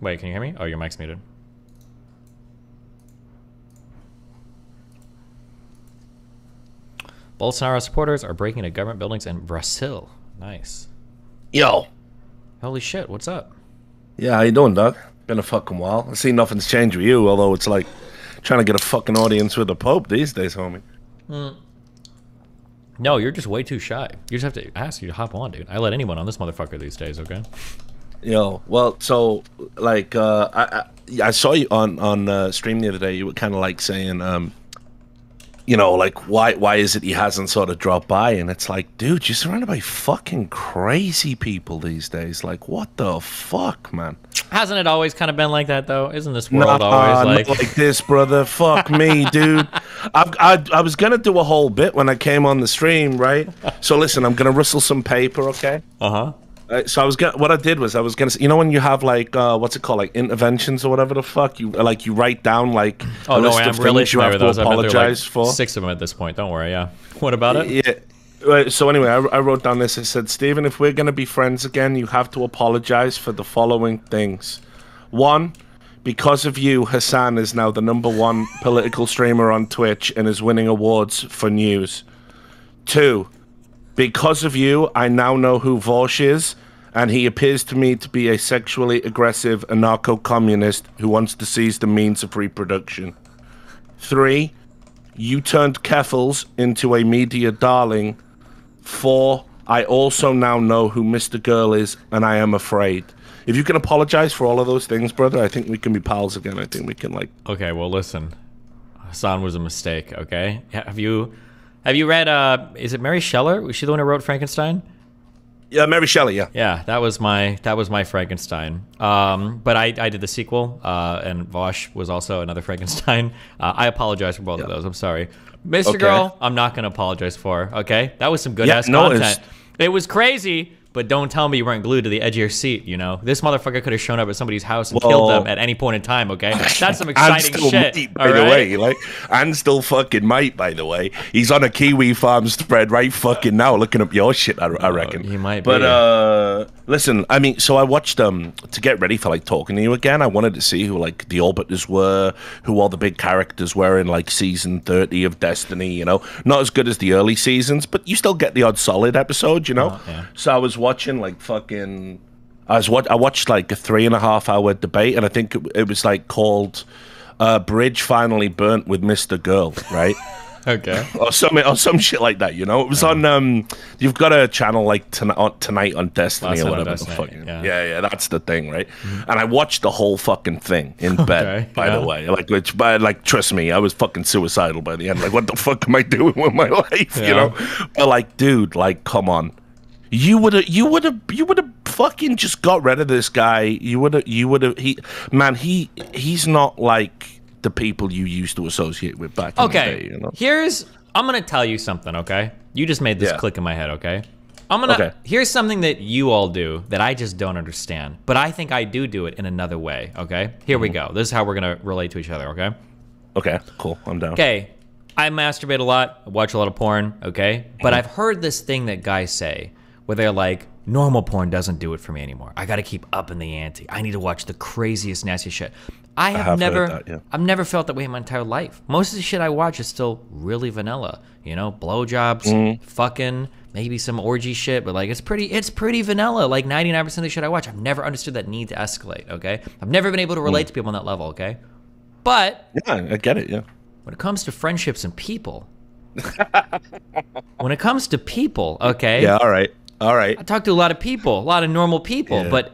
Wait, can you hear me? Oh, your mic's muted. Bolsonaro supporters are breaking into government buildings in Brazil. Nice. Yo. Holy shit, what's up? Yeah, how you doing, Doug? Been a fucking while. I see nothing's changed with you, although it's like trying to get a fucking audience with the Pope these days, homie. Hmm. No, you're just way too shy. You just have to ask you to hop on, dude. I let anyone on this motherfucker these days, okay? Yo, well, so like uh, I, I I saw you on on uh, stream the other day. You were kind of like saying, um, you know, like why why is it he hasn't sort of dropped by? And it's like, dude, you're surrounded by fucking crazy people these days. Like, what the fuck, man? Hasn't it always kind of been like that, though? Isn't this world Nah, always like... like this, brother. Fuck me, dude. I've, I I was gonna do a whole bit when I came on the stream, right? So listen, I'm gonna rustle some paper, okay? Uh-huh. Uh, so I was gonna, what I did was I was gonna, say, you know, when you have like, uh, what's it called, like interventions or whatever the fuck, you like you write down like Oh, no, I'm of really you have to those. Been through, like, for. six of them at this point. Don't worry, yeah. What about it? Yeah. So anyway, I, I wrote down this. I said, Stephen, if we're gonna be friends again, you have to apologize for the following things. One, because of you, Hassan is now the number one political streamer on Twitch and is winning awards for news. Two, because of you, I now know who Vaush is, and he appears to me to be a sexually aggressive anarcho communist who wants to seize the means of reproduction. Three, you turned Keffals into a media darling. Four, I also now know who Mr. Girl is, and I am afraid. If you can apologize for all of those things, brother, I think we can be pals again. I think we can, like, Okay, well, listen. Hassan was a mistake, okay? Have you... Have you read, uh... Is it Mary Shelley? Was she the one who wrote Frankenstein? Yeah, Mary Shelley, yeah. Yeah, that was my that was my Frankenstein. Um, but I, I did the sequel, uh, and Vaush was also another Frankenstein. Uh, I apologize for both of those. I'm sorry, Mr. Okay. Girl. I'm not gonna apologize for. Okay, that was some good Yeah, ass no, content. it's- It was crazy, but don't tell me you weren't glued to the edge of your seat. You know, this motherfucker could have shown up at somebody's house and killed them at any point in time. Okay, that's some exciting still shit. might, by all the right? way. Like, and still fucking mate, by the way. He's on a Kiwi farm spread right fucking now, looking up your shit. I, I reckon he might But be. uh, listen, I mean, so I watched um to get ready for like talking to you again. I wanted to see who like the orbiters were, who all the big characters were in like season thirty of Destiny. You know, not as good as the early seasons, but you still get the odd solid episode. You know. Oh, yeah. So I was watching like fucking. I was what I watched like a three and a half hour debate, and I think it, it was like called uh, "Bridge Finally Burnt with Mister Girl," right? Okay. or some or some shit like that. You know, it was on. Um, you've got a channel like tonight on, tonight on Destiny Last or whatever. the Destiny, yeah. Yeah. yeah, that's the thing, right? And I watched the whole fucking thing in bed. Okay, by yeah. the way, like which, but like, trust me, I was fucking suicidal by the end. Like, what the fuck am I doing with my life? You know, but like, dude, like, come on. You would have, you would have, you would have fucking just got rid of this guy. You would have, you would have. He, man, he, he's not like the people you used to associate with back in Okay. the day. You know? Here's I'm gonna tell you something, okay? You just made this Yeah. click in my head, okay? I'm gonna Okay. here's something that you all do that I just don't understand, but I think I do do it in another way, okay? Here Mm-hmm. we go. This is how we're gonna relate to each other, okay? Okay, cool. I'm down. Okay, I masturbate a lot, I watch a lot of porn, okay? But Mm-hmm. I've heard this thing that guys say where they're like, normal porn doesn't do it for me anymore. I gotta keep up in the ante. I need to watch the craziest, nastiest shit. I have, have never, that, yeah. I've never felt that way in my entire life. Most of the shit I watch is still really vanilla. You know, blowjobs, Mm-hmm. fucking, maybe some orgy shit, but like it's pretty, it's pretty vanilla. Like 99% of the shit I watch, I've never understood that need to escalate. Okay, I've never been able to Mm. relate to people on that level. Okay, but Yeah, I get it. Yeah. when it comes to friendships and people, when it comes to people, okay, Yeah. All right. All right. I talk to a lot of people, a lot of normal people, Yeah. but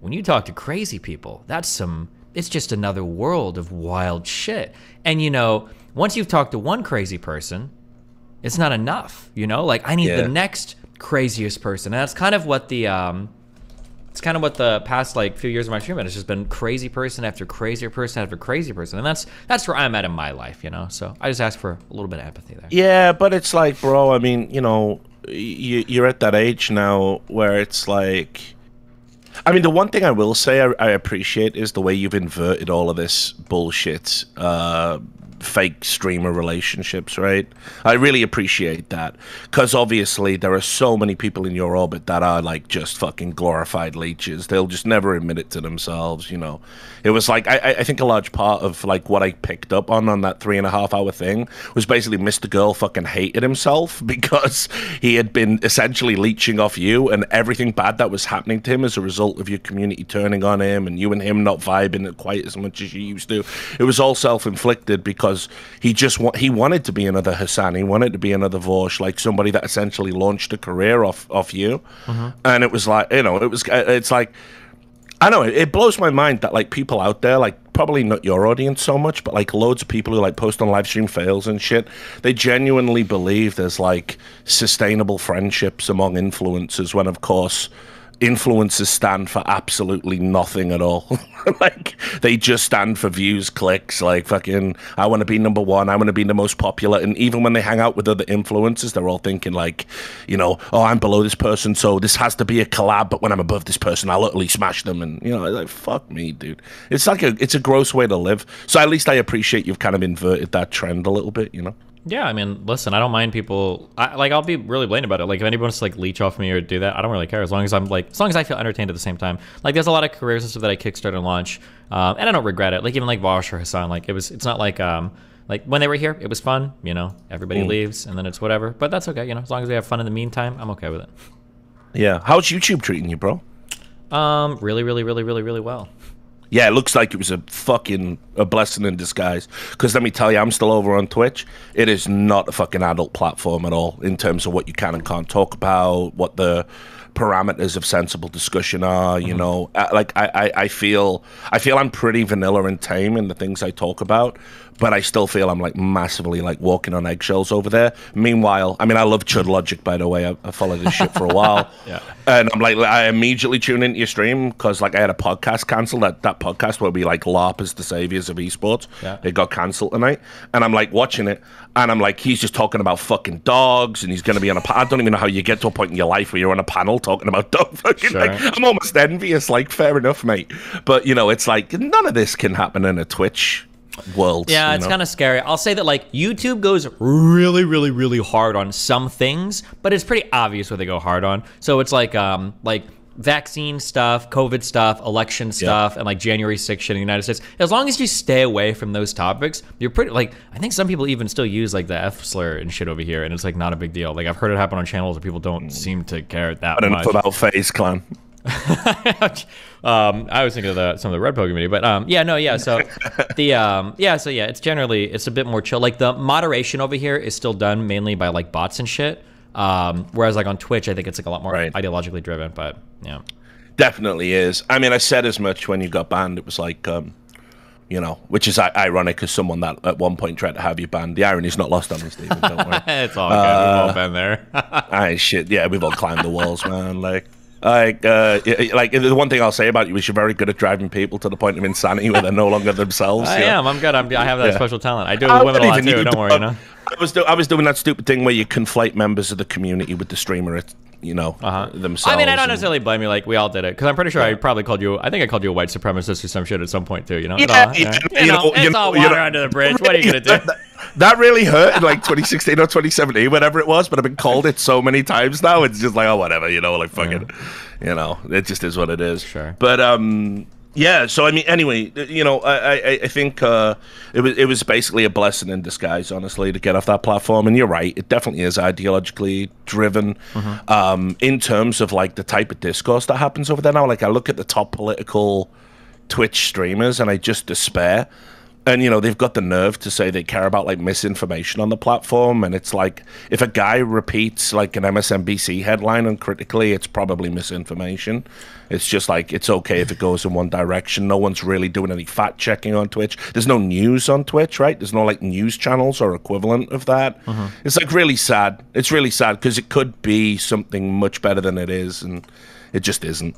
when you talk to crazy people, that's some, it's just another world of wild shit. And you know, once you've talked to one crazy person, it's not enough, you know? Like I need Yeah. the next craziest person. And that's kind of what the um it's kind of what the past like few years of my stream has just been crazy person after crazier person after crazy person. And that's that's where I'm at in my life, you know. So I just ask for a little bit of empathy there. Yeah, but it's like, bro. I mean, you know, you, you're at that age now where it's like. I mean, the one thing I will say I, I appreciate is the way you've inverted all of this bullshit. Uh, fake streamer relationships, right? I really appreciate that because obviously there are so many people in your orbit that are like just fucking glorified leeches. They'll just never admit it to themselves, you know. It was like I, I think a large part of like what I picked up on on that three and a half hour thing was basically Mr. Girl fucking hated himself because he had been essentially leeching off you and everything bad that was happening to him as a result of your community turning on him and you and him not vibing quite as much as you used to. It was all self inflicted because because he just wa- he wanted to be another Hassan. He wanted to be another Vaush, like somebody that essentially launched a career off off you. Mm-hmm. And it was like you know, it was uh, it's like I know it, it blows my mind that like people out there, like probably not your audience so much, but like loads of people who like post on live stream fails and shit, they genuinely believe there's like sustainable friendships among influencers when of course influencers stand for absolutely nothing at all. like they just stand for views, clicks. Like fucking, I want to be number one. I want to be the most popular. And even when they hang out with other influencers, they're all thinking like, you know, oh, I'm below this person, so this has to be a collab. But when I'm above this person, I'll utterly smash them. And you know, like fuck me, dude. It's like a, it's a gross way to live. So at least I appreciate you've kind of inverted that trend a little bit. You know. Yeah, I mean, listen, I don't mind people. I, like, I'll be really blatant about it. Like, if anyone wants to like leech off me or do that, I don't really care. As long as I'm like, as long as I feel entertained at the same time. Like, there's a lot of careers and stuff that I kickstarted and launch, um, and I don't regret it. Like, even like Vaush or Hassan, like it was. It's not like um, like when they were here, it was fun. You know, everybody mm. leaves, and then it's whatever. But that's okay. You know, as long as we have fun in the meantime, I'm okay with it. Yeah. How's YouTube treating you, bro? Um, really, really, really, really, really well yeah, it looks like it was a fucking a blessing in disguise. Because let me tell you, I'm still over on Twitch. It is not a fucking adult platform at all in terms of what you can and can't talk about, what the parameters of sensible discussion are. You mm-hmm. know, like I, I, I feel I feel I'm pretty vanilla and tame in the things I talk about, but I still feel I'm like massively like walking on eggshells over there. Meanwhile, I mean, I love Chud Logic, by the way. I, I followed this shit for a while. yeah. And I'm like, I immediately tune into your stream because like I had a podcast cancelled. That, that podcast where we like LARP as the saviors of esports. Yeah. It got cancelled tonight. And I'm like watching it and I'm like, he's just talking about fucking dogs and he's going to be on a I don't even know how you get to a point in your life where you're on a panel talking about dog fucking. Sure. Like, I'm almost envious. Like, fair enough, mate. But, you know, it's like none of this can happen in a Twitch world. Yeah, it's kind of scary. I'll say that like YouTube goes really, really, really hard on some things, but it's pretty obvious what they go hard on. So it's like um like vaccine stuff, COVID stuff, election stuff, and like January 6th shit in the United States. As long as you stay away from those topics, you're pretty like I think some people even still use like the F slur and shit over here, and it's like not a big deal. Like I've heard it happen on channels where people don't mm. seem to care that I much. about FaZe Clan. um, I was thinking of the, some of the Red Poke community, but um, yeah, no, yeah. So the um, yeah, so yeah, it's generally it's a bit more chill. Like the moderation over here is still done mainly by like bots and shit. Um, whereas like on Twitch, I think it's like a lot more right. ideologically driven. But yeah, definitely is. I mean, I said as much when you got banned. It was like, um, you know, which is ironic as someone that at one point tried to have you banned. The irony's not lost on me, Stephen. Don't worry. it's all good. Uh, we've all been there. I shit. Yeah, we've all climbed the walls, man. Like. Like, uh, like the one thing I'll say about you is you're very good at driving people to the point of insanity where they're no longer themselves. I am. I'm good. I'm, i have that yeah. special talent. I do it with women a lot too. Don't worry. You know? I was do- I was doing that stupid thing where you conflate members of the community with the streamer. You know uh-huh. themselves. I mean, I don't necessarily blame you. Like we all did it because I'm pretty sure yeah. I probably called you. I think I called you a white supremacist or some shit at some point too. You know? Yeah, yeah. You, you, know, it's all water under the bridge. What are you gonna do? that really hurt in like 2016 or 2017, whatever it was. But I've been called it so many times now. It's just like, oh, whatever, you know, like fucking, you know, it just is what it is. Sure. But um, yeah. So I mean, anyway, you know, I I, I think uh, it was it was basically a blessing in disguise, honestly, to get off that platform. And you're right, it definitely is ideologically driven. Mm-hmm. Um, in terms of like the type of discourse that happens over there now, like I look at the top political Twitch streamers and I just despair and you know they've got the nerve to say they care about like misinformation on the platform. And it's like if a guy repeats like an msnbc headline uncritically it's probably misinformation. It's just like it's okay if it goes in one direction. No one's really doing any fact checking on twitch. There's no news on twitch right? There's no like news channels or equivalent of that. Uh-huh. it's like really sad. It's really sad because it could be something much better than it is and it just isn't.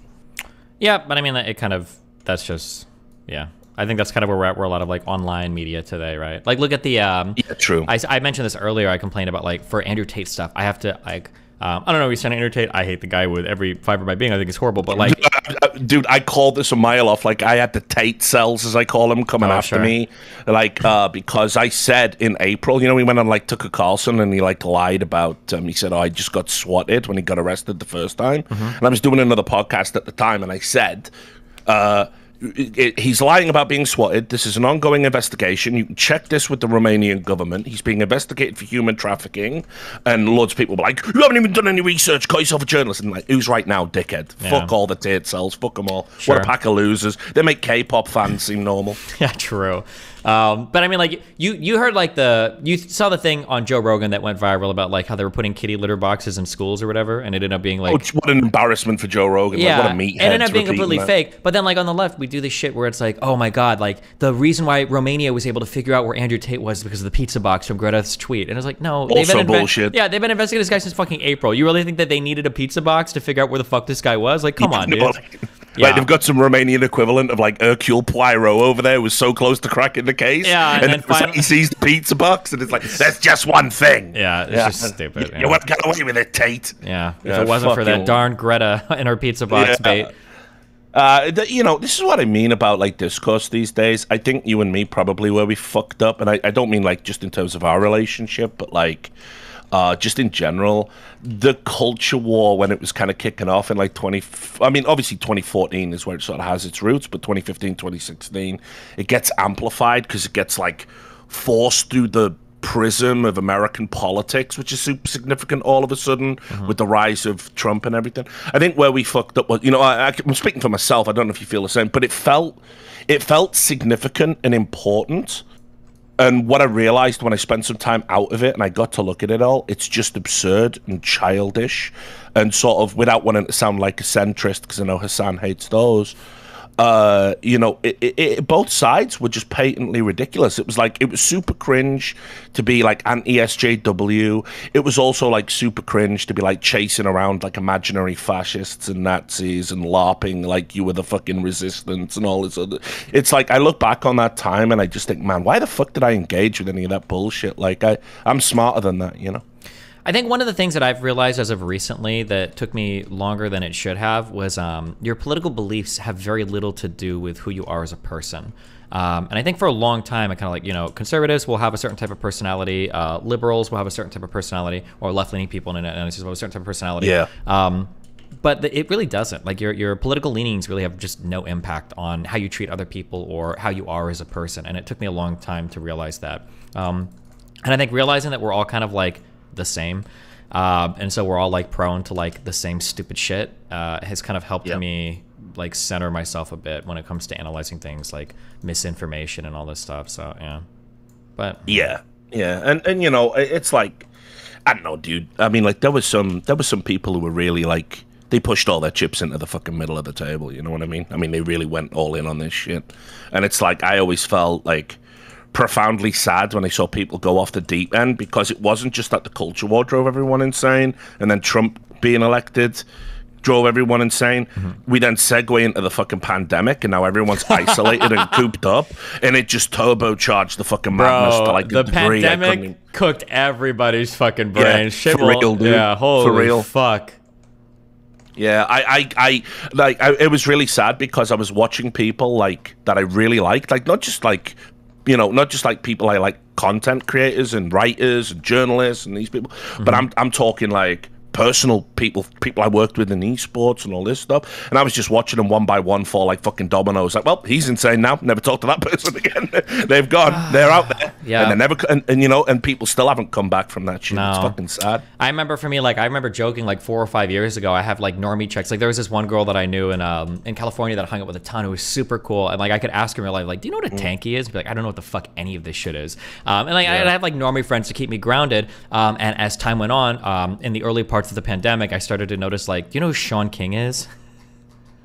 Yeah but i mean it kind of that's just yeah I think that's kind of where we're at. We're a lot of like online media today, right? Like, look at the. Um, yeah, true. I, I mentioned this earlier. I complained about like for Andrew Tate stuff. I have to like. Um, I don't know. We send Andrew Tate. I hate the guy with every fiber of my being. I think he's horrible. But like, dude, I called this a mile off. Like I had the Tate cells, as I call them, coming Oh, after sure. me. Like uh, because I said in April, you know, we went on like Tucker Carlson and he like lied about. Um, he said, "Oh, I just got swatted when he got arrested the first time." Mm-hmm. And I was doing another podcast at the time, and I said. Uh, he's lying about being swatted. This is an ongoing investigation. You can check this with the Romanian government. He's being investigated for human trafficking, and loads of people were like, "You haven't even done any research. Call yourself a journalist." And like, who's right now, dickhead? Yeah. Fuck all the tate cells. Fuck them all. What a pack of losers. They make K-pop fans seem normal. Yeah, true. Um, but I mean, like you, you heard like the you saw the thing on Joe Rogan that went viral about like how they were putting kitty litter boxes in schools or whatever, and it ended up being like Oh, what an embarrassment for Joe Rogan. yeah, like, what a meathead. it ended up being completely that. fake. But then, like on the left, we do this shit where it's like, oh my god, like the reason why Romania was able to figure out where Andrew Tate was because of the pizza box from Greta's tweet, and it's like, no, Also inve- bullshit. Yeah, they've been investigating this guy since fucking April. You really think that they needed a pizza box to figure out where the fuck this guy was? Like, come on, dude. Like, Yeah. like they've got some Romanian equivalent of like Hercule Poirot over there who was so close to cracking the case. Yeah, and and, then then it's like he sees the pizza box and it's like, that's just one thing. Yeah, it's just stupid. You, yeah. you won't get away with it, Tate. Yeah, if Yeah, it wasn't for that fucking- darn Greta in her pizza box Yeah. bait. Uh, th- you know, this is what I mean about like discourse these days. I think you and me probably where we fucked up, and I, I don't mean like just in terms of our relationship, but like uh, just in general, the culture war when it was kind of kicking off in like 20. I mean, obviously 2014 is where it sort of has its roots, but 2015, 2016, it gets amplified because it gets like forced through the prism of American politics, which is super significant all of a sudden with the rise of Trump and everything. I think where we fucked up was, you know, I, I, I'm speaking for myself. I don't know if you feel the same, but it felt, it felt significant and important. And what I realized when I spent some time out of it and I got to look at it all, it's just absurd and childish, and sort of without wanting to sound like a centrist, because I know Hassan hates those uh, you know, it, it, it, both sides were just patently ridiculous. It was like it was super cringe to be like anti SJW. It was also like super cringe to be like chasing around like imaginary fascists and Nazis and larping like you were the fucking resistance and all this other. It's like I look back on that time and I just think, man, why the fuck did I engage with any of that bullshit? Like I, I'm smarter than that, you know. I think one of the things that I've realized as of recently that took me longer than it should have was um, your political beliefs have very little to do with who you are as a person. Um, and I think for a long time, I kind of like, you know, conservatives will have a certain type of personality, uh, liberals will have a certain type of personality, or left leaning people in it will have a certain type of personality. Yeah. Um, but the, it really doesn't. Like your your political leanings really have just no impact on how you treat other people or how you are as a person. And it took me a long time to realize that. Um, and I think realizing that we're all kind of like the same, um, and so we're all like prone to like the same stupid shit, uh, has kind of helped Yep. me like center myself a bit when it comes to analyzing things like misinformation and all this stuff. So yeah, but Yeah, yeah, and and you know, it's like I don't know, dude. I mean, like there was some there was some people who were really like they pushed all their chips into the fucking middle of the table. You know what I mean? I mean, they really went all in on this shit, and it's like I always felt like profoundly sad when I saw people go off the deep end because it wasn't just that the culture war drove everyone insane, and then Trump being elected drove everyone insane. Mm-hmm. We then segue into the fucking pandemic, and now everyone's isolated and cooped up, and it just turbocharged the fucking madness to like the degree pandemic cooked everybody's fucking Yeah. Shit for real, dude. Yeah, holy For real. fuck. Yeah, I, I, I like. I, it was really sad because I was watching people like that I really liked, like not just like, you know, not just like people I like, content creators and writers and journalists and these people, but mm-hmm. I'm, I'm talking like personal people, people I worked with in esports and all this stuff, and I was just watching them one by one fall like fucking dominoes. Like, well, he's insane now. Never talk to that person again. They've gone. They're out there. Yeah. and they never. And, and you know, and people still haven't come back from that shit. It's fucking sad. I remember for me, like I remember joking like four or five years ago. I have like normie checks. Like there was this one girl that I knew in um in California that I hung out with a ton who was super cool, and like I could ask her in real life, like, do you know what a tanky is? Be like, I don't know what the fuck any of this shit is. Um, and like I'd have like normie friends to keep me grounded. Um, and as time went on, um, in the early parts of the pandemic, I started to notice like, you know who Shaun King is?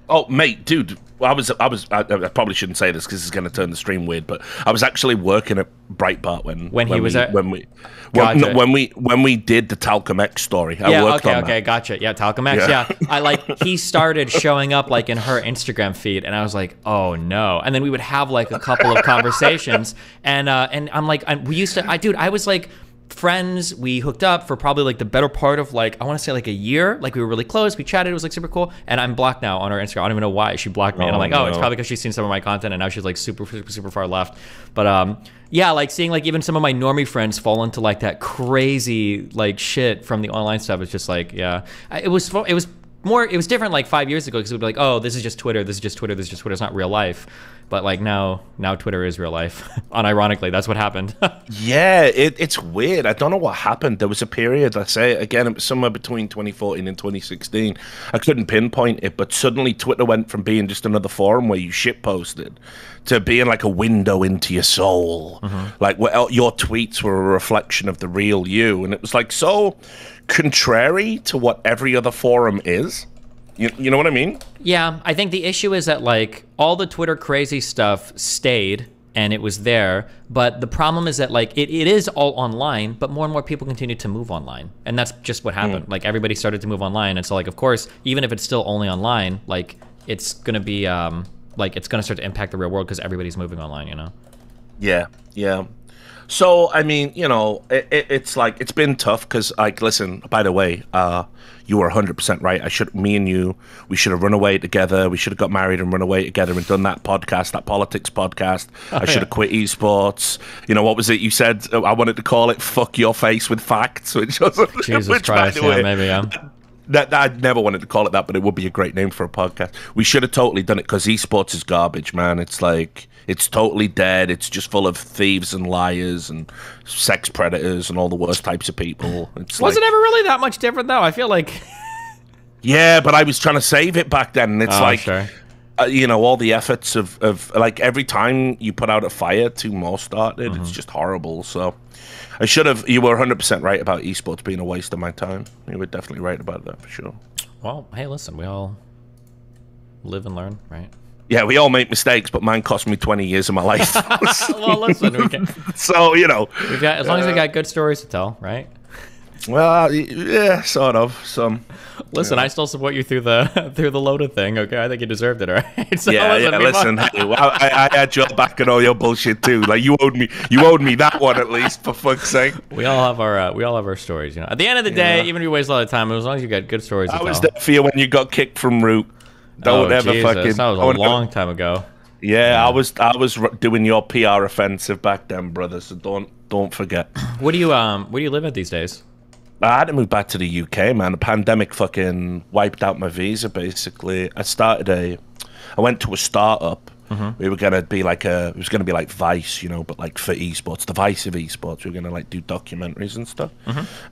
Oh, mate, dude, I was, I was, I, I probably shouldn't say this because it's going to turn the stream weird, but I was actually working at Breitbart when When he was we, at- when we when, Gotcha. no, when we when we did the Talcum X story. I yeah, worked okay, okay, that. gotcha. Yeah, Talcum X. Yeah. Yeah. I like he started showing up like in her Instagram feed, and I was like, oh no. And then we would have like a couple of conversations, and uh, and I'm like, I, we used to, I dude, I was like. Friends. We hooked up for probably like the better part of like I want to say like a year. Like we were really close. We chatted. It was like super cool. And I'm blocked now on her Instagram. I don't even know why she blocked me. and I'm Oh, like, oh, it's probably because she's seen some of my content and now she's like super super super far left. But um, yeah, like seeing like even some of my normie friends fall into like that crazy like shit from the online stuff. It's just like yeah, it was it was more it was different like five years ago because it would be like oh this is just twitter this is just twitter this is just twitter it's not real life but like now now twitter is real life unironically that's what happened Yeah, it, it's weird. I don't know what happened. There was a period, I say again, it was somewhere between 2014 and 2016. I couldn't pinpoint it, but suddenly Twitter went from being just another forum where you shit posted to being like a window into your soul. Mm-hmm. Like where uh, your tweets were a reflection of the real you, and it was like so contrary to what every other forum is. You, you know what I mean? Yeah, I think the issue is that like all the Twitter crazy stuff stayed and it was there, but the problem is that like it, it is all online, but more and more people continue to move online. And that's just what happened. Like everybody started to move online and so like of course, even if it's still only online, like it's going to be um like it's going to start to impact the real world because everybody's moving online, you know. Yeah, yeah. So I mean, you know, it, it, it's like it's been tough because, like, listen. By the way, uh, you were 100 percent right. I should, me and you, we should have run away together. We should have got married and run away together and done that podcast, that politics podcast. I should have quit esports. You know, what was it you said? I wanted to call it "fuck your face with facts," which was Jesus which, Christ, yeah, way, maybe yeah. that, that I never wanted to call it that, but it would be a great name for a podcast. We should have totally done it because esports is garbage, man. It's like it's totally dead. It's just full of thieves and liars and sex predators and all the worst types of people. It's Was like, it ever really that much different though? I feel like yeah, but I was trying to save it back then, and it's Oh, like sure. uh, you know all the efforts of of like every time you put out a fire, two more started. Mm-hmm. It's just horrible. So. I should have. You were 100% right about esports being a waste of my time. You were definitely right about that for sure. Well, hey, listen, we all live and learn, right? Yeah, we all make mistakes, but mine cost me 20 years of my life. well, listen, we can, so, you know, we've got as long as we got good stories to tell, right? well, yeah, sort of. Some. Listen, I still support you through the through the loaded thing. Okay, I think you deserved it. All right. So Yeah, yeah, listen, hey, I, I had your back and all your bullshit too. Like you owed me, you owed me that one at least, for fuck's sake. we all have our uh, we all have our stories. You know, at the end of the day, Yeah. even if you waste a lot of time, as long as you got good stories to I was tell. there for you when you got kicked from Root. Don't oh, ever Jesus, fucking. that was a long time ago. Yeah, I was, I was doing your PR offensive back then, brother. So don't, don't forget. What do you um where do you live at these days? I had to move back to the UK, man. The pandemic fucking wiped out my visa. Basically, I started a, I went to a startup. We were gonna be like a, it was gonna be like Vice, you know, but like for esports, the Vice of esports. We were gonna like do documentaries and stuff.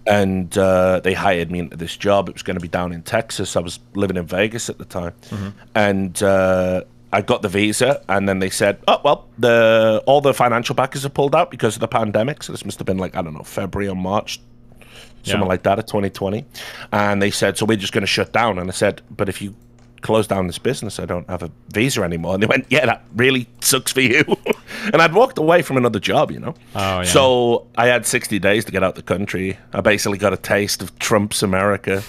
And uh, they hired me into this job. It was gonna be down in Texas. I was living in Vegas at the time, and. Uh, I got the visa, and then they said, "Oh well, the all the financial backers have pulled out because of the pandemic." So this must have been like I don't know February or March something Yeah. like that of 2020 and they said so we're just going to shut down and i said but if you close down this business i don't have a visa anymore and they went yeah that really sucks for you and i'd walked away from another job you know Oh, yeah. so i had 60 days to get out the country i basically got a taste of trump's america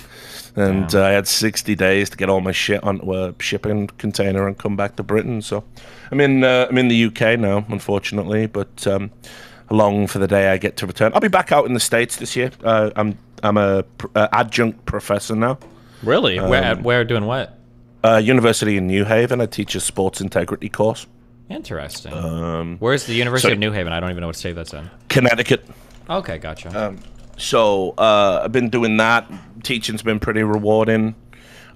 and uh, i had 60 days to get all my shit onto a shipping container and come back to britain so i'm in uh, i'm in the uk now unfortunately but um long for the day I get to return. I'll be back out in the states this year. Uh, I'm I'm a pr- uh, adjunct professor now. Really? where Um, where doing what? Uh, University in New Haven. I teach a sports integrity course. Interesting. Um, Where's the University so- of New Haven? I don't even know what state that's in. Connecticut. Okay, gotcha. Um, So uh, I've been doing that. Teaching's been pretty rewarding.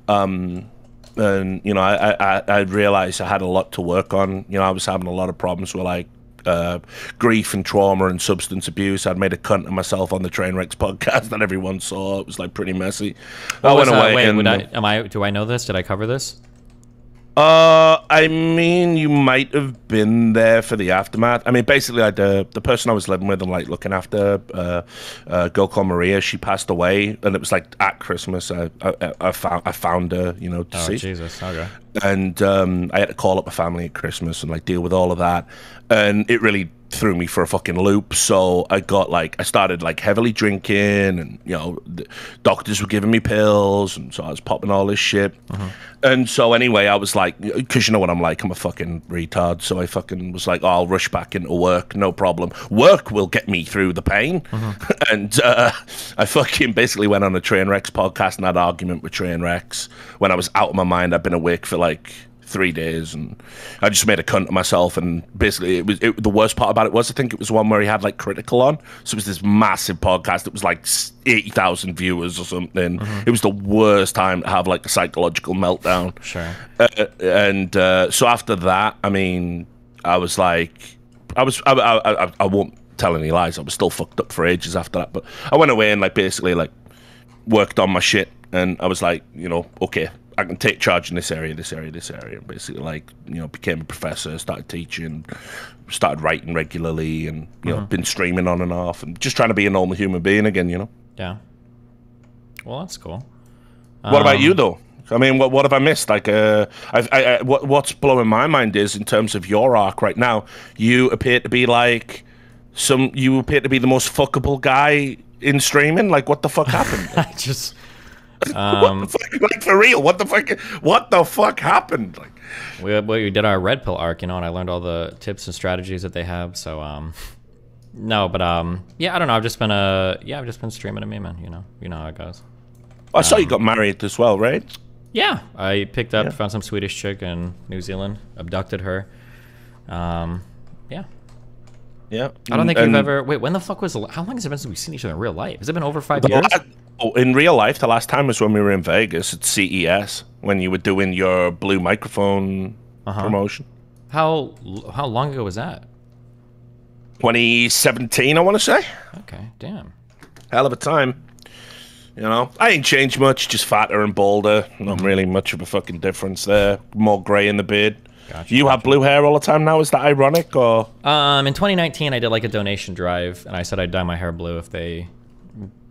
Um, and you know, I, I I realized I had a lot to work on. You know, I was having a lot of problems with like uh, grief and trauma and substance abuse. I'd made a cunt of myself on the Trainwrecks podcast that everyone saw. It was like pretty messy. I What was, went uh, away wait, and I, am I? Do I know this? Did I cover this? Uh, I mean, you might have been there for the aftermath. I mean, basically, like the the person I was living with and like looking after, uh, uh, girl called Maria. She passed away, and it was like at Christmas. I I, I found I found her, you know, Oh deceased, Jesus. Okay. and um, I had to call up a family at Christmas and like deal with all of that, and it really threw me for a fucking loop. So I got like I started like heavily drinking, and you know, the doctors were giving me pills, and so I was popping all this shit. And so anyway, I was like, because you know what I'm like, I'm a fucking retard. So I fucking was like, oh, I'll rush back into work, no problem. Work will get me through the pain. and uh, I fucking basically went on a Trainwrecks podcast and had an argument with Trainwrecks when I was out of my mind. I've been awake for like three days, and I just made a cunt of myself. And basically, it was it, the worst part about it was I think it was one where he had like Critikal on, so it was this massive podcast. It was like eighty thousand viewers or something. It was the worst time to have like a psychological meltdown. Sure. Uh, and uh, so after that, I mean, I was like, I was, I, I, I, I won't tell any lies. I was still fucked up for ages after that. But I went away and like basically like worked on my shit, and I was like, you know, okay, I can take charge in this area, this area, this area. Basically, like you know, became a professor, started teaching, started writing regularly, and you know, been streaming on and off, and just trying to be a normal human being again. You know. Yeah. Well, that's cool. What about Um, you though? I mean, what what have I missed? Like, uh, I, I, I, what what's blowing my mind is in terms of your arc right now, you appear to be like some. You appear to be the most fuckable guy in streaming. Like, what the fuck happened? I just. Um, what the fuck? Like for real? What the fuck? What the fuck happened? Like, we, we did our red pill arc, you know, and I learned all the tips and strategies that they have. So, um, no, but um, yeah, I don't know. I've just been uh, yeah, I've just been streaming a meme, man. You know, you know how it goes. I saw you got married as well, right? Yeah, I picked up, Yeah. found some Swedish chick in New Zealand, abducted her. Um, yeah. Yeah. I don't think you've ever. Wait, when the fuck was? How long has it been since we've seen each other in real life? Has it been over five years? la- oh, in real life, the last time was when we were in Vegas at CES when you were doing your blue microphone Uh-huh. promotion. How how long ago was that? 2017, I want to say. Okay, damn. hell of a time. You know, I ain't changed much, just fatter and bolder. Not really much of a fucking difference there. More grey in the beard. Gotcha, you have blue hair all the time now. Is that ironic or? Um, in 2019, I did like a donation drive, and I said I'd dye my hair blue if they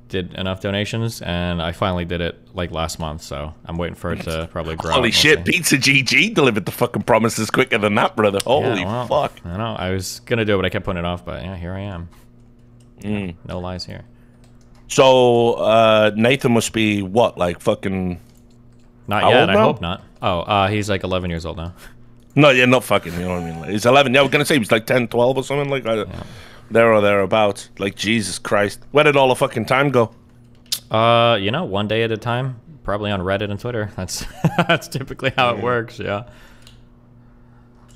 did enough donations, and I finally did it like last month. So I'm waiting for it to probably grow. Holy shit! Pizza GG delivered the fucking promises quicker than that, brother. Holy Yeah, well, fuck! I know. I was gonna do it, but I kept putting it off. But yeah, here I am. Mm. No lies here. So uh, Nathan must be what, like fucking? Not yet. I now? hope not. Oh, uh, he's like 11 years old now. No, yeah, not fucking. You know what I mean? Like, he's 11. Yeah, I was gonna say he was like 10, 12 or something like that. There or thereabouts. Like Jesus Christ, where did all the fucking time go? Uh, you know, one day at a time. Probably on Reddit and Twitter. That's that's typically how it works. Yeah.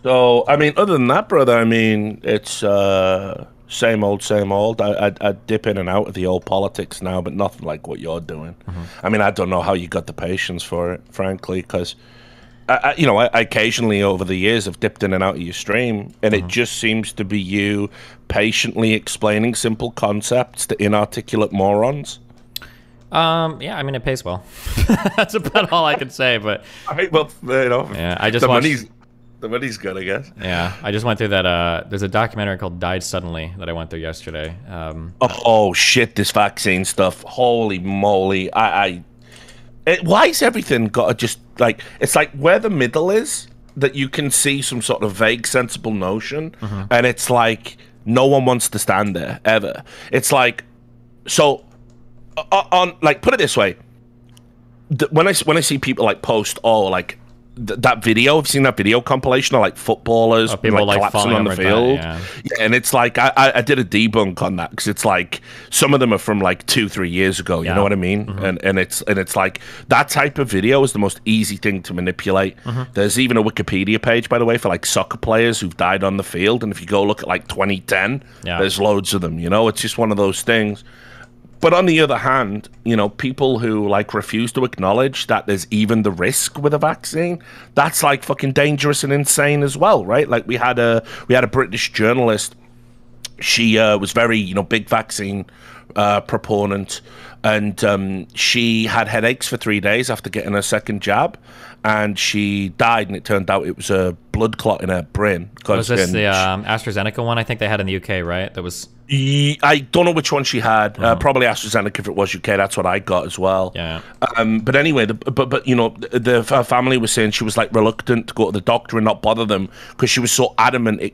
So, I mean, other than that, brother, I mean, it's uh, same old, same old. I, I, I dip in and out of the old politics now, but nothing like what you're doing. I mean, I don't know how you got the patience for it, frankly, because, I, I, you know, I, I occasionally over the years have dipped in and out of your stream, and it just seems to be you patiently explaining simple concepts to inarticulate morons. Um, yeah, I mean, it pays well. that's about all I can say. But All right, well, you know, yeah, I just the watched. money's the money's good, I guess. Yeah, I just went through that. Uh, there's a documentary called "Died Suddenly" that I went through yesterday. Um, Oh shit! This vaccine stuff. Holy moly! I, I it, why's everything got to just like it's like where the middle is that you can see some sort of vague, sensible notion, mm-hmm. and it's like no one wants to stand there ever. It's like so o- on like put it this way. When I when I see people like post oh like th- that video, I've seen that video compilation of like footballers Oh, people, like, collapsing falling on the over that, field. yeah. Yeah, and it's like I, I, did a debunk on that because it's like some of them are from like two, three years ago. You Yeah. know what I mean? Mm-hmm. And and it's and it's like that type of video is the most easy thing to manipulate. Mm-hmm. There's even a Wikipedia page, by the way, for like soccer players who've died on the field. And if you go look at like 2010, Yeah. there's loads of them. You know, it's just one of those things. But on the other hand, you know, people who like refuse to acknowledge that there's even the risk with a vaccine, that's like fucking dangerous and insane as well, right? Like we had a we had a British journalist. She uh, was very, you know, big vaccine uh, proponent, and um, she had headaches for three days after getting her second jab, and she died. And it turned out it was a blood clot in her brain. Was this the um, AstraZeneca one? I think they had in the UK, right? That was I don't know which one she had. Uh, probably AstraZeneca if it was UK. That's what I got as well. Yeah. Um, but anyway, the, but but you know, the, the her family was saying she was like reluctant to go to the doctor and not bother them because she was so adamant. It,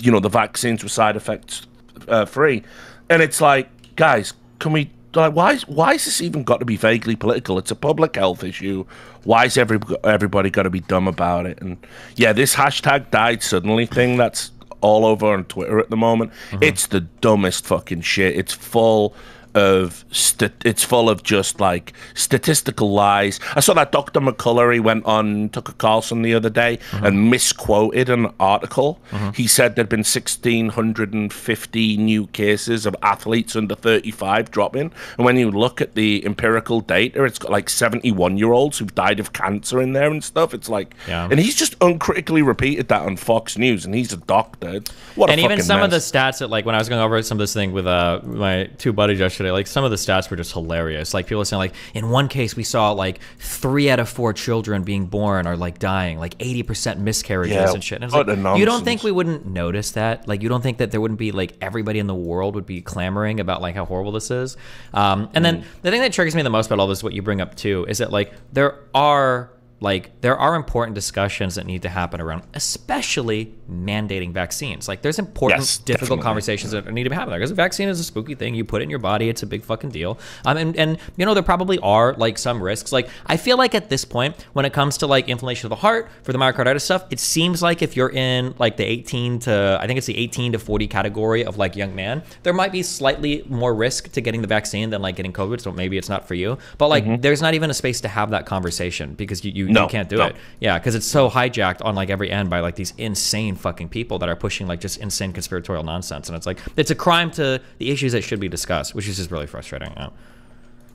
you know, the vaccines were side effects uh, free, and it's like, guys, can we? Like, why is why is this even got to be vaguely political? It's a public health issue. Why is every everybody got to be dumb about it? And yeah, this hashtag died suddenly thing that's all over on Twitter at the moment. Uh-huh. It's the dumbest fucking shit. It's full of st- it's full of just like statistical lies. I saw that Dr. McCullough he went on Tucker Carlson the other day and misquoted an article. He said there'd been 1650 new cases of athletes under 35 dropping, and when you look at the empirical data, it's got like 71 year olds who've died of cancer in there and stuff. It's like, Yeah. and he's just uncritically repeated that on Fox News, and he's a doctor. What a and even fucking some of the stats that like when I was going over some of this thing with uh my two buddies yesterday, like some of the stats were just hilarious. Like people were saying like in one case we saw like three out of four children being born are like dying, like eighty percent miscarriages Yeah, and shit. And like, you don't think we wouldn't notice that? Like you don't think that there wouldn't be like everybody in the world would be clamoring about like how horrible this is? Um, and Mm. then the thing that triggers me the most about all this, what you bring up too, is that like there are like there are important discussions that need to happen around especially mandating vaccines. Like there's important Yes, difficult definitely. conversations that need to be happening because a vaccine is a spooky thing. You put it in your body it's a big fucking deal. Um, and, and you know there probably are like some risks. Like i feel like at this point when it comes to like inflammation of the heart for the myocarditis stuff it seems like if you're in like the 18 to i think it's the 18 to 40 category of like young man there might be slightly more risk to getting the vaccine than like getting covid so maybe it's not for you. But like there's not even a space to have that conversation because you, you, Mm-hmm. No, you can't do no. it yeah because it's so hijacked on like every end by like these insane fucking people that are pushing like just insane conspiratorial nonsense and it's like it's a crime to the issues that should be discussed which is just really frustrating yeah.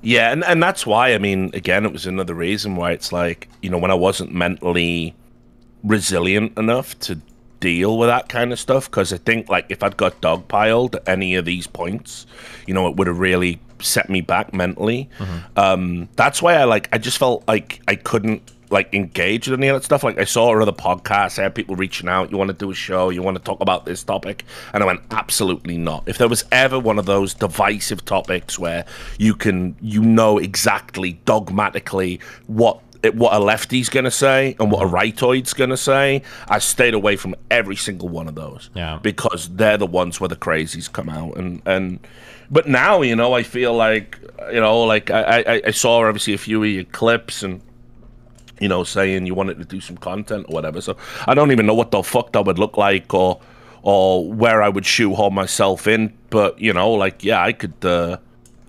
Yeah, and, and that's why, I mean, again, it was another reason why it's like, you know, when I wasn't mentally resilient enough to deal with that kind of stuff, because I think, like, if I'd got dogpiled at any of these points, you know, it would have really set me back mentally. Um, that's why I, like, I just felt like I couldn't, like, engage with any of that stuff. Like, I saw other podcasts, I had people reaching out, you want to do a show, you want to talk about this topic, and I went, absolutely not. If there was ever one of those divisive topics where you can, you know exactly dogmatically what what a lefty's gonna say and what a rightoid's gonna say, I stayed away from every single one of those. Yeah. Because they're the ones where the crazies come out and and but now, you know, I feel like you know, like I, I, I saw obviously a few of your clips and you know, saying you wanted to do some content or whatever. So I don't even know what the fuck that would look like or or where I would shoehorn myself in. But you know, like yeah, I could. uh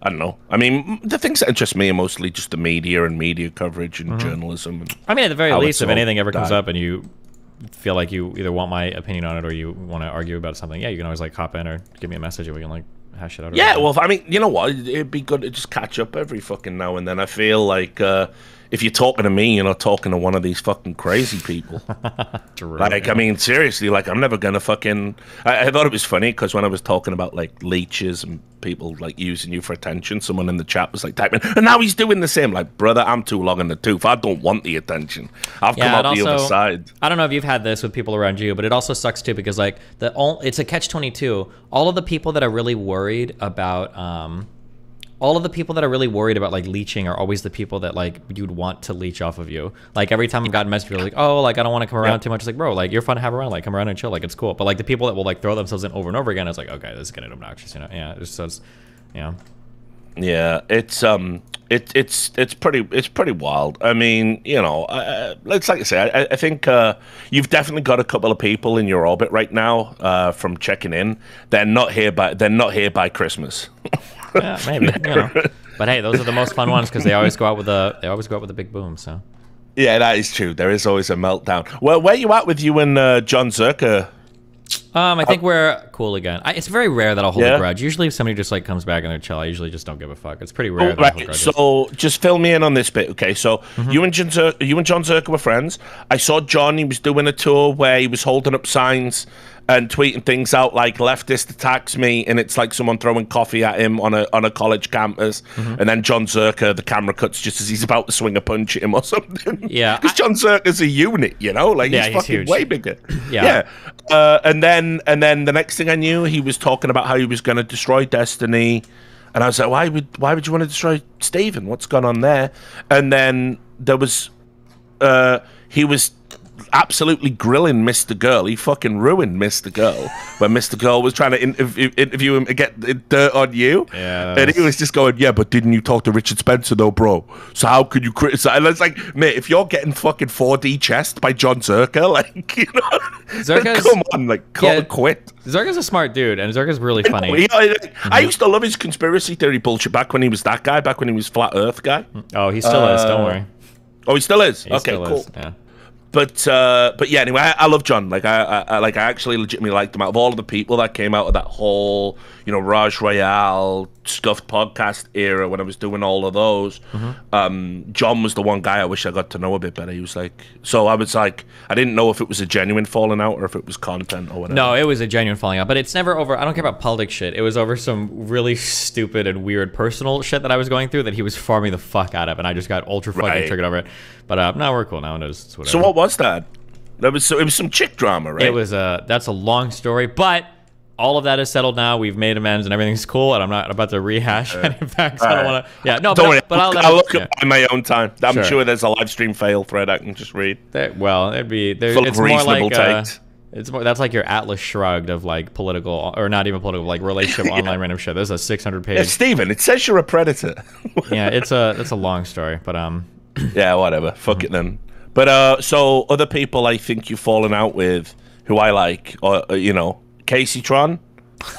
I don't know. I mean, the things that interest me are mostly just the media and media coverage and journalism. And, i mean at the very least if anything ever comes done. up and you feel like you either want my opinion on it or you want to argue about something yeah you can always like hop in or give me a message and we can like hash it out yeah, well, I mean, you know what? It'd be good to just catch up every fucking now and then. I feel like uh, if you're talking to me, you're not talking to one of these fucking crazy people. Like, I mean, seriously, like, I'm never gonna fucking. I, I thought it was funny because when I was talking about like leeches and people like using you for attention, someone in the chat was like typing, and now he's doing the same. Like, brother, I'm too long in the tooth. I don't want the attention. I've Yeah, come out the other side. I don't know if you've had this with people around you, but it also sucks too because like the all it's a catch twenty two. All of the people that are really worried about um all of the people that are really worried about like leeching are always the people that like you'd want to leech off of you. Like every time I've gotten messages, like, oh, like I don't want to come around Yeah. too much. It's like, bro, like you're fun to have around. Like come around and chill. Like it's cool. But like the people that will like throw themselves in over and over again, it's like, okay, this is getting obnoxious. You know? Yeah. It's just, it's, yeah. Yeah, it's um, it, it's it's pretty it's pretty wild. I mean, you know, uh, it's like I say, I, I think uh, you've definitely got a couple of people in your orbit right now uh, from checking in. They're not here by they're not here by Christmas. Yeah, maybe. you know. But hey, those are the most fun ones because they always go out with a they always go out with a big boom. So. yeah, that is true. There is always a meltdown. Well, where you at with you and uh, Jon Zherka? Um, I think we're cool again. I, it's very rare that I'll hold Yeah? a grudge. Usually, if somebody just like comes back and they're chill, I usually just don't give a fuck. It's pretty rare. that I hold Right. So just fill me in on this bit, okay? So you and John Zer- you and Jon Zherka were friends. I saw John. He was doing a tour where he was holding up signs and tweeting things out like leftist attacks me, and it's like someone throwing coffee at him on a on a college campus, Mm-hmm. and then Jon Zherka, the camera cuts just as he's about to swing a punch at him or something. Yeah, because Jon Zherka's a unit, you know, like Yeah, he's he's fucking huge. way bigger. Yeah. Uh, and then and then the next thing I knew, he was talking about how he was going to destroy Destiny, and I was like, why would why would you want to destroy Steven? What's gone on there? And then there was uh, he was absolutely grilling Mr. Girl. He fucking ruined Mr. Girl when Mr. Girl was trying to interview, interview him and get dirt on you. Yeah, And he was- just going, yeah, but didn't you talk to Richard Spencer though, bro? So how could you criticize? And it's like, mate, if you're getting fucking 4D chest by Jon Zherka, like, you know, Zherka's- come on, like, call Yeah. quit. Zherka's a smart dude, and Zherka's really funny. You know, I, I used to love his conspiracy theory bullshit back when he was that guy, back when he was flat Earth guy. Oh, he still is. Don't uh, worry. Oh, he still is. He okay, still cool. is. Yeah. But uh, but yeah, anyway, I, I love John. Like I, I, I like I actually legitimately liked him. Out of all of the people that came out of that whole you know Raj Royale scuffed podcast era when I was doing all of those, um, John was the one guy I wish I got to know a bit better. He was like, so I was like, I didn't know if it was a genuine falling out or if it was content or whatever. No, it was a genuine falling out, but it's never over. I don't care about politics shit. It was over some really stupid and weird personal shit that I was going through that he was farming the fuck out of, and I just got ultra fucking Right. triggered over it. But uh, no, we're cool now. It is it's whatever. So what was that? That was so it was some chick drama, right? It was a that's a long story, but all of that is settled now. We've made amends and everything's cool, and I'm not about to rehash any facts. I don't want to. Yeah, no, Don't but, worry, but I'll, I'll look yeah. in my own time. I'm Sure. sure there's a live stream fail thread I can just read. That- well, it'd be there. Full of It's more like uh, it's more that's like your Atlas Shrugged of like political or not even political, like relationship online random shit. There's a 600 Yeah, page. Steven, it says you're a predator. yeah, it's a it's a long story, but um, yeah, whatever. Fuck Mm-hmm. it then. But uh, so other people I think you've fallen out with, who I like, or uh, you know, Kaceytron.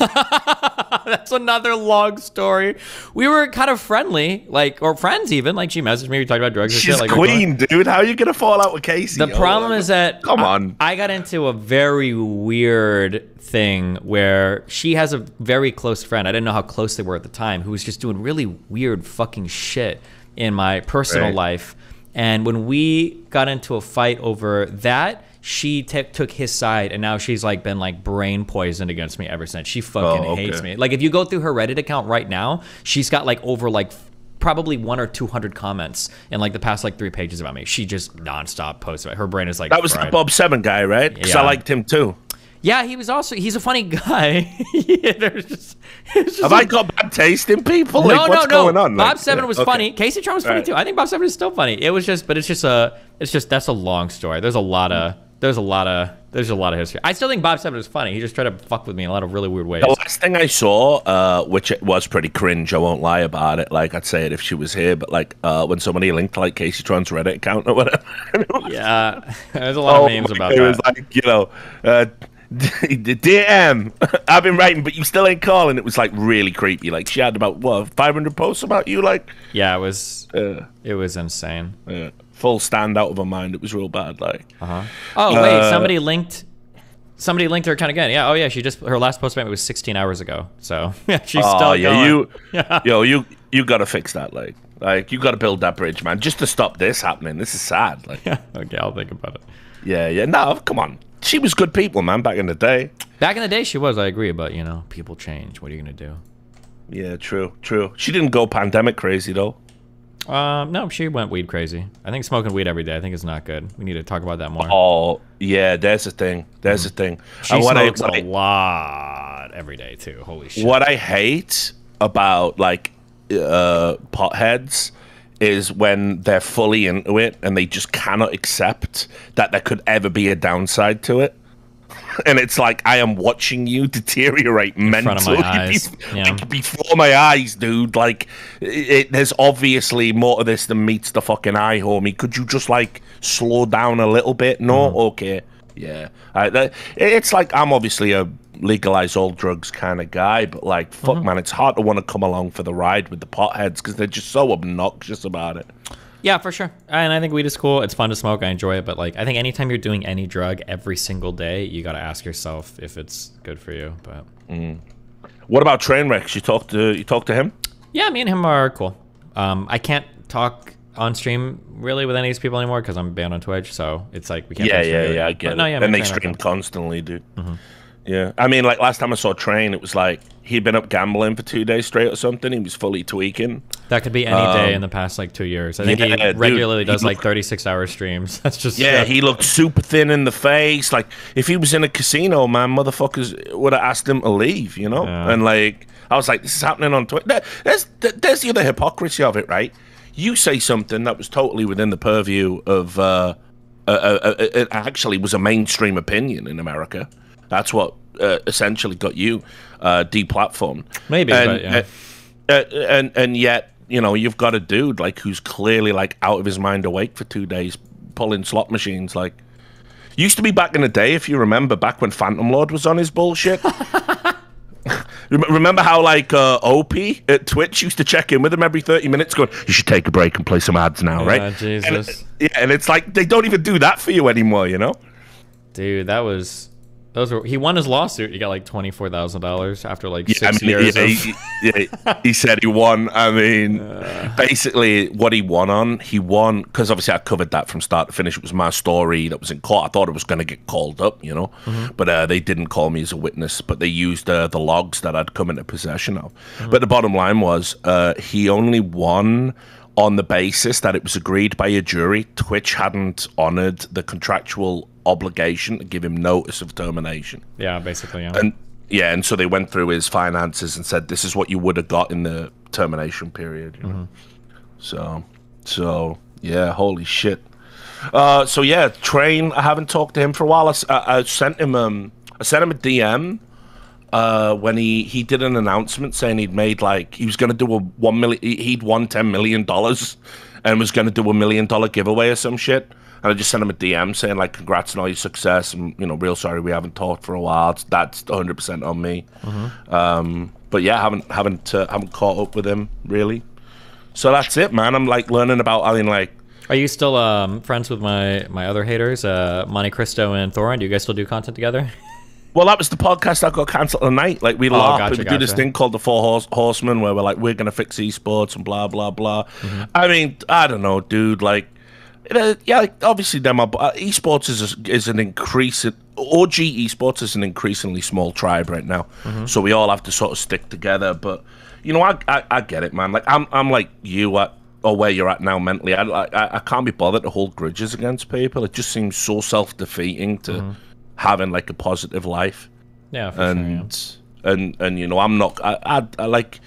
that's another long story. We were kind of friendly, like or friends even. Like she messaged me, we talked about drugs and She's shit. Like queen, dude. How are you gonna fall out with Casey? The Oh, problem is that Come I- on. I, got into a very weird thing where she has a very close friend. I didn't know how close they were at the time, who was just doing really weird fucking shit in my personal Right. life. And when we got into a fight over that, she t- took his side, and now she's like been like brain poisoned against me ever since. She fucking Oh, okay. hates me. Like if you go through her Reddit account right now, she's got like over like probably one or two hundred comments in like the past like three pages about me. She just nonstop posts about it. her brain is like that was the. Bob Seven guy, right? Because I liked him too. Yeah, he was also he's a funny guy. yeah, there's just, just Have I got bad taste in people? no, like, what's no, no. going on? Bob Like, Seven yeah, was okay. funny. Kaceytron was funny Alright. too. I think Bob Seven is still funny. It was just, but it's just a, it's just that's a long story. There's a lot of, mm. There's a lot of, there's a lot of history. I still think Bob Seven is funny. He just tried to fuck with me in a lot of really weird ways. The last thing I saw, uh, which it was pretty cringe, I won't lie about it. Like I'd say it if she was here, but like uh, when somebody linked like Kaceytron's Reddit account or whatever. Yeah, there's a lot of memes about Oh, it that. was like you know, uh, dear M, I've been writing, but you still ain't calling. It was like really creepy. Like she had about what 500 posts about you, like yeah, it was, uh, it was insane. uh, full stand out of her mind. It was real bad. Like Uh-huh. Oh wait, Uh, somebody linked. Somebody linked her account again. Yeah. Oh yeah, she just her last post me was 16 hours ago. So yeah, she's oh still yeah, going. you, Yeah. yo, you, you got to fix that. Like, like you got to build that bridge, man, just to stop this happening. This is sad. Like, Yeah. Okay, I'll think about it. yeah, yeah. No, come on. She was good people, man, back in the day. Back in the day, she was. I agree, but you know, people change. What are you gonna do? Yeah, true, true. She didn't go pandemic crazy though. Um, no, she went weed crazy. I think smoking weed every day. I think is not good. We need to talk about that more. Oh, yeah. that's the thing. There's the thing. she I- smokes I- a lot every day too. Holy shit. what I hate about like uh potheads is when they're fully into it and they just cannot accept that there could ever be a downside to it. And it's like I am watching you deteriorate front of my mentally be- yeah. like, before my eyes, dude. Like, it, it- there's obviously more to this than meets the fucking eye, homie. Could you just like slow down a little bit? No, Mm-hmm. okay, yeah. I, that, it- it's like I'm obviously a legalize all drugs kind of guy, but like, fuck, Mm-hmm. man, it's hard to want to come along for the ride with the potheads because they're just so obnoxious about it. Yeah, for sure. And I think weed is cool. It's fun to smoke. I enjoy it. But like, I think anytime you're doing any drug every single day, you got to ask yourself if it's good for you. But What about Trainwrecks? You talked to you talked to him? yeah, me and him are cool. Um, I can't talk on stream really with any of these people anymore because I'm banned on Twitch. So it's like we can't. Yeah, talk stream yeah, together. yeah. I But get no, it. yeah, me and they Train stream constantly, dude. Yeah, I mean, like last time I saw Train, it was like he'd been up gambling for two days straight or something. He was fully tweaking. That could be any day in the past like two years. I think Um, yeah, he dude, regularly he does like looked- 36 hour streams. That's just Yeah, he looked super thin in the face. Like if he was in a casino, man, motherfuckers would have asked him to leave. You know, Yeah. and like I was like, this is happening on Twitter. There's there's the other hypocrisy of it, right? You say something that was totally within the purview of. uh uh, uh, uh, it actually was a mainstream opinion in America. That's what uh, essentially got you uh, deplatformed. Maybe, and, but yeah. uh, uh, and and yet you know you've got a dude like who's clearly like out of his mind awake for two days pulling slot machines like used to be back in the day if you remember back when PhantomL0rd was on his bullshit remember how like uh, op at twitch used to check in with him every 30 minutes going you should take a break and play some ads now Yeah, right And- Jesus. yeah and it's like they don't even do that for you anymore you know Dude, that was those were he won his lawsuit. He got like twenty four thousand dollars after like Yeah, I six mean, years yeah, of he, yeah, he said he won. I mean, basically, what he won on, he won because obviously I covered that from start to finish. It was my story that was in court. I thought it was going to get called up, you know, but uh, they didn't call me as a witness. But they used uh, the logs that I'd come into possession of. But the bottom line was, uh, he only won on the basis that it was agreed by a jury. Twitch hadn't honored the contractual obligation to give him notice of termination. yeah, basically. Yeah. And yeah, and so they went through his finances and said this is what you would have got in the termination period. You know? So, so yeah, holy shit. Uh, so yeah, train. I haven't talked to him for a while. I, I- I sent him um, I sent him a DM uh, when he he did an announcement saying he'd made like he was going to do a one million. He'd won ten million dollars and was going to do a million dollar giveaway or some shit. And I just sent him a DM saying like, "Congrats on all your success, and you know, real sorry we haven't talked for a while. It's, that's 100 percent on me." Um, but yeah, haven't haven't uh, haven't caught up with him really. So that's it, man. I'm like learning about. I mean, like, Are you still um, friends with my my other haters, uh, MonteCristo and Thorin? Do you guys still do content together? well, that was the podcast that got cancelled tonight. Like we laugh, gotcha, we do this thing called the Four Horse- Horsemen, where we're like, we're gonna fix esports and blah blah blah. I mean, I don't know, dude. Like, uh, yeah, obviously, them are, uh, esports is a, is an increasing OG esports is an increasingly small tribe right now. So we all have to sort of stick together. But you know, I, I I get it, man. Like I'm I'm like you at or where you're at now mentally. I I, I can't be bothered to hold grudges against people. It just seems so self defeating to having like a positive life Yeah, for sure. Yeah. and and and you know I'm not I I, I like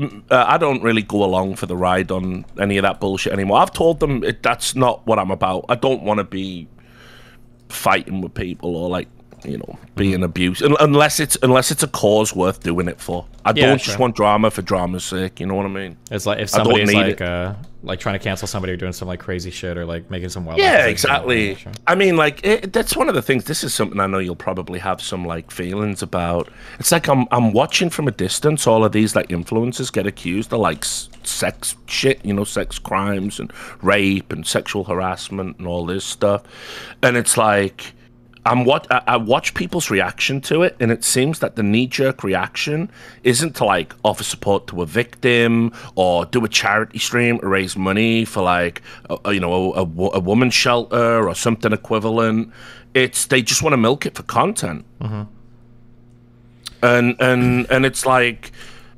uh, I don't really go along for the ride on any of that bullshit anymore. I've told them it, that's not what I'm about. I don't want to be fighting with people or like you know being abused Un- unless it's unless it's a cause worth doing it for. I Yeah, don't just want drama for drama's sake. You know what I mean? It's like if somebody's like uh, like trying to cancel somebody or doing some like crazy shit or like making some wild Yeah, exactly. Sure. I mean, like it, that's one of the things. This is something I know you'll probably have some like feelings about. It's like I'm I'm watching from a distance all of these like influencers get accused of like s- sex shit, you know, sex crimes and rape and sexual harassment and all this stuff, and it's like. I'm what I, I watch people's reaction to it, and it seems that the knee-jerk reaction isn't to like offer support to a victim or do a charity stream to raise money for like a, you know a, a, a woman's shelter or something equivalent. It's they just want to milk it for content, mm-hmm. and and and it's like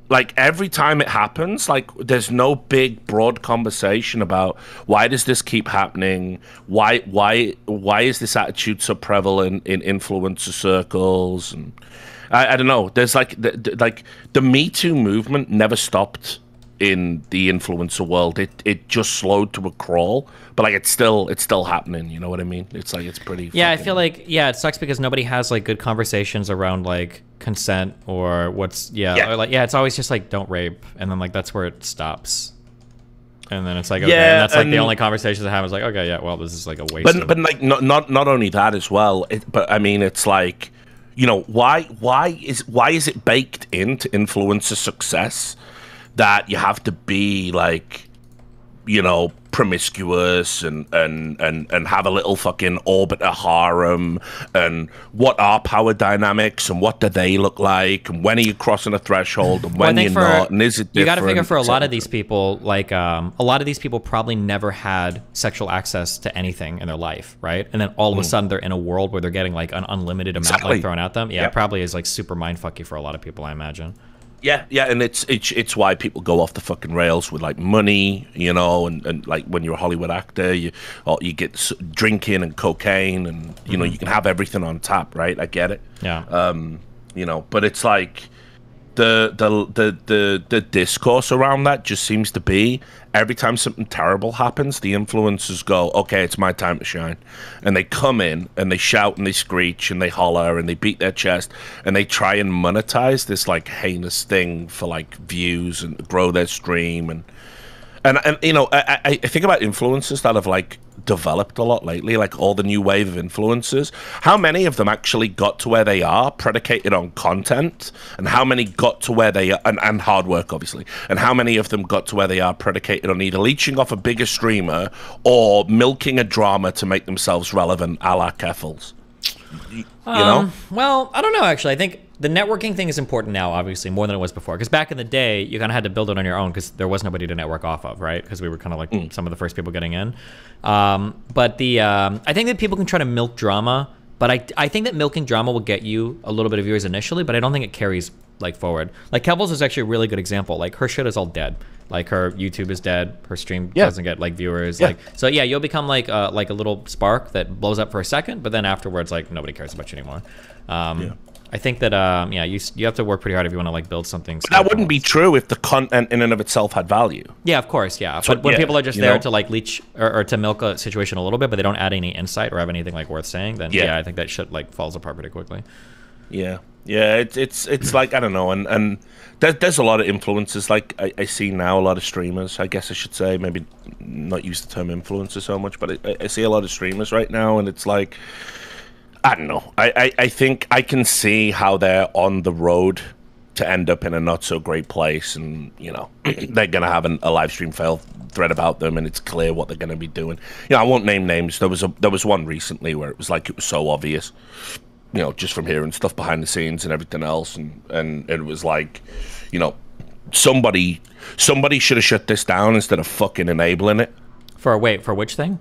like every time it happens like there's no big broad conversation about why does this keep happening? Why why why is this attitude so prevalent in influencer circles? And i, I don't know. There's like the, the- like the me too movement never stopped in the influencer world. It it just slowed to a crawl but like it's still it's still happening you know what i mean? It's like it's pretty Yeah, I feel like yeah, it sucks because nobody has like good conversations around like consent or what's yeah, Yeah. or like yeah, it's always just like don't rape, and then like that's where it stops. And then it's like okay, Yeah, and that's like the only conversations I have is like okay, yeah, well, this is like a waste. but but like not not not only that as well it, but i mean it's like you know why why is why is it baked into influencer success that you have to be like you know, promiscuous and and and and have a little fucking orbiter harem and what are power dynamics and what do they look like and when are you crossing a threshold and when Well, you're for- not and is it different? You got to figure for a lot of these people, like um, a lot of these people probably never had sexual access to anything in their life, right? And then all of a sudden they're in a world where they're getting like an unlimited amount. Exactly. like thrown at them. Yeah, Yeah. it probably is like super mindfucky for a lot of people, I imagine. Yeah, yeah, and it's it's it's why people go off the fucking rails with like money, you know, and, and like when you're a Hollywood actor, you or you get drinking and cocaine, and you know you can have everything on tap, right? I get it, Yeah. um, you know, but it's like the the the the the discourse around that just seems to be every time something terrible happens, the influencers go, "Okay, it's my time to shine," and they come in and they shout and they screech and they holler and they beat their chest and they try and monetize this like heinous thing for like views and grow their stream and and and you know, I, I think about influencers that have like developed a lot lately, like all the new wave of influencers. How many of them actually got to where they are, predicated on content, and how many got to where they are, and, and hard work, obviously, and how many of them got to where they are, predicated on either leeching off a bigger streamer or milking a drama to make themselves relevant, a la Keffals. You, you know, Um, well, I don't know. Actually, I think the networking thing is important now, obviously, more than it was before. Because back in the day, you kind of had to build it on your own because there was nobody to network off of, right? Because we were kind of like Mm. some of the first people getting in. Um, but the um, I think that people can try to milk drama, but I I think that milking drama will get you a little bit of viewers initially, but I don't think it carries like forward. Like Keffals is actually a really good example. Like her shit is all dead. Like her YouTube is dead. Her stream Yeah. doesn't get like viewers. Yeah. Like so, yeah, you'll become like uh, like a little spark that blows up for a second, but then afterwards, like nobody cares about you anymore. Um, Yeah. I think that um, yeah, you you have to work pretty hard if you want to like build something. that wouldn't be true if the content in and of itself had value. Yeah, of course, yeah. But when yeah, people are just there know? to like leech or, or to milk a situation a little bit, but they don't add any insight or have anything like worth saying, then yeah, Yeah. I think that shit like falls apart pretty quickly. Yeah, yeah. It's it's it's like I don't know, and and there, there's a lot of influencers. Like I, I see now a lot of streamers. I guess I should say maybe not use the term influencer so much, but I, I see a lot of streamers right now, and it's like I don't know. I, I I think I can see how they're on the road to end up in a not so great place, and you know they're gonna have an, a live stream fail thread about them, and it's clear what they're gonna be doing. You know, I won't name names. There was a there was one recently where it was like it was so obvious you know, just from hearing stuff behind the scenes and everything else, and and it was like, you know, somebody somebody should have shut this down instead of fucking enabling it. For wait, for which thing?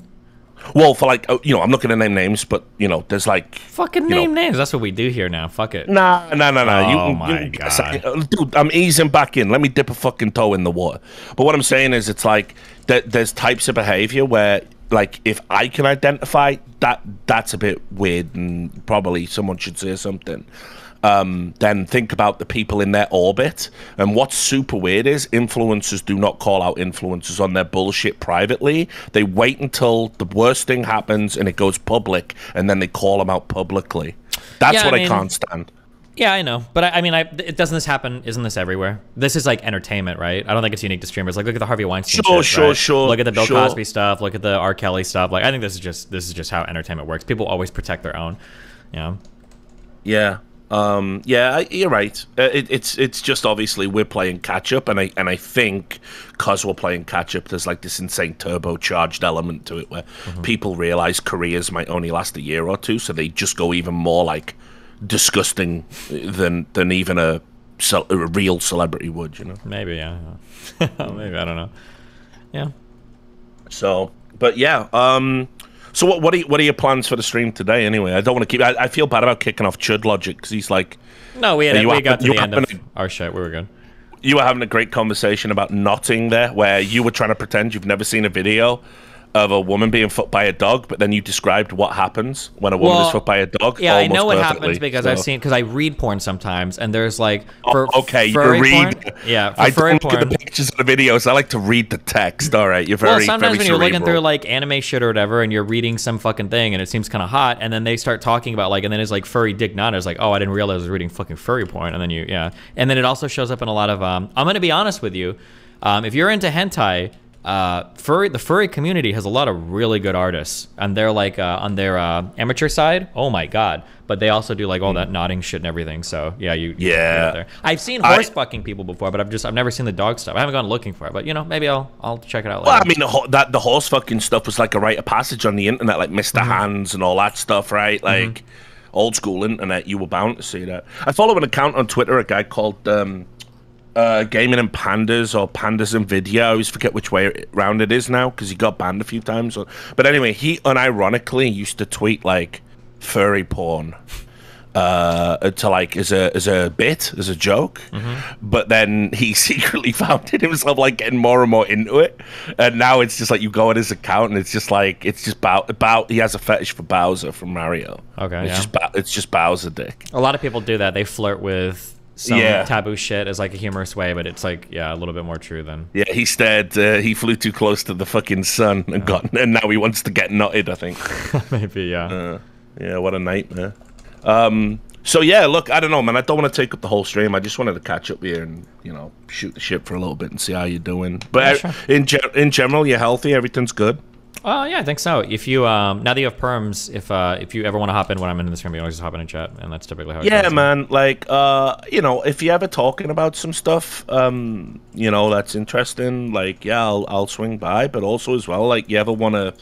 Well, for like, oh, you know, I'm not going to name names, but you know, there's like, Fucking name know- names. That's what we do here now. Fuck it. nah, nah, nah, nah. Oh you, my you, God. uh, dude, I'm easing back in. Let me dip a fucking toe in the water. But what I'm saying is, it's like that. There's types of behavior where, like, if I can identify that, that's a bit weird, and probably someone should say something. Um, then think about the people in their orbit. And what's super weird is influencers do not call out influencers on their bullshit privately. They wait until the worst thing happens and it goes public, and then they call them out publicly. That's Yeah, what I I, can't stand. Yeah, I know, but I, I mean, I it doesn't this happen? Isn't this everywhere? This is like entertainment, right? I don't think it's unique to streamers. Like, look at the Harvey Weinstein. Sure, shit, sure, right? sure, Look at the Bill sure. Cosby stuff. Look at the R. Kelly stuff. Like, I think this is just this is just how entertainment works. People always protect their own. You know? Yeah. Um, yeah, you're right. Uh, It, it's it's just obviously we're playing catch up, and I and I think because we're playing catch up, there's like this insane turbocharged element to it where people realize careers might only last a year or two, so they just go even more like disgusting than than even a, ce- a real celebrity would, you know. Maybe, yeah. Maybe I don't know. Yeah. So, but yeah. Um, so what what are you, what are your plans for the stream today? Anyway, I don't want to keep. I, I feel bad about kicking off Chud Logic because he's like. No, we had you we happen- got to the end of our shit. We were good. you were having a great conversation about knotting there, where you were trying to pretend you've never seen a video of a woman being fucked by a dog, but then you described what happens when a woman Well, is fucked by a dog. Yeah, I know what perfectly. happens because I've So- seen because I read porn sometimes, and there's like for Oh, okay, you read. porn. Yeah, for I furry don't look porn. at the pictures of the videos. I like to read the text. All right, you're very, well, sometimes very when you're looking through like anime shit or whatever, and you're reading some fucking thing, and it seems kind of hot, and then they start talking about like, and then it's like furry dick nana. It's like, oh, I didn't realize I was reading fucking furry porn, and then you, yeah, and then it also shows up in a lot of. Um, I'm gonna be honest with you, um, if you're into hentai, uh, furry the furry community has a lot of really good artists, and they're like uh, on their uh, amateur side. Oh my god! But they also do like all that nodding shit and everything. So yeah, you you Yeah. I've seen I- horse fucking people before, but I've just I've never seen the dog stuff. I haven't gone looking for it, but you know maybe I'll I'll check it out. Later. Well, I mean, the, ho- that the horse fucking stuff was like a rite of passage on the internet, like mister Mm-hmm. Hands and all that stuff, right? Like old school internet, you were bound to see that. I follow an account on Twitter, a guy called um, uh, Gaming and Pandas or Pandas and Video. I always forget which way around it is now because he got banned a few times. But anyway, he unironically used to tweet like furry porn uh, to like as a as a bit as a joke, but then he secretly found it himself like getting more and more into it, and now it's just like you go on his account and it's just like it's just about about he has a fetish for Bowser from Mario. Okay, it's yeah. just it's just Bowser dick. A lot of people do that. They flirt with some Yeah. taboo shit as like a humorous way, but it's like yeah, a little bit more true than Yeah, he stared. Uh, he flew too close to the fucking sun and got, and now he wants to get knotted. I think. maybe yeah. Uh, yeah, what a nightmare. Um, so yeah, look, I don't know, man. I don't want to take up the whole stream. I just wanted to catch up here and you know shoot the shit for a little bit and see how you're doing. But Yeah, uh, in ge- in general, you're healthy. Everything's good. Oh yeah, I think so. If you um now that you have perms, if uh if you ever want to hop in when I'm in the stream, you always just hop in and chat, and that's typically how. it Yeah, goes. man. Like, uh, you know, if you're ever talking about some stuff, um, you know, that's interesting. Like, yeah, I'll I'll swing by. But also as well, like, you ever want to.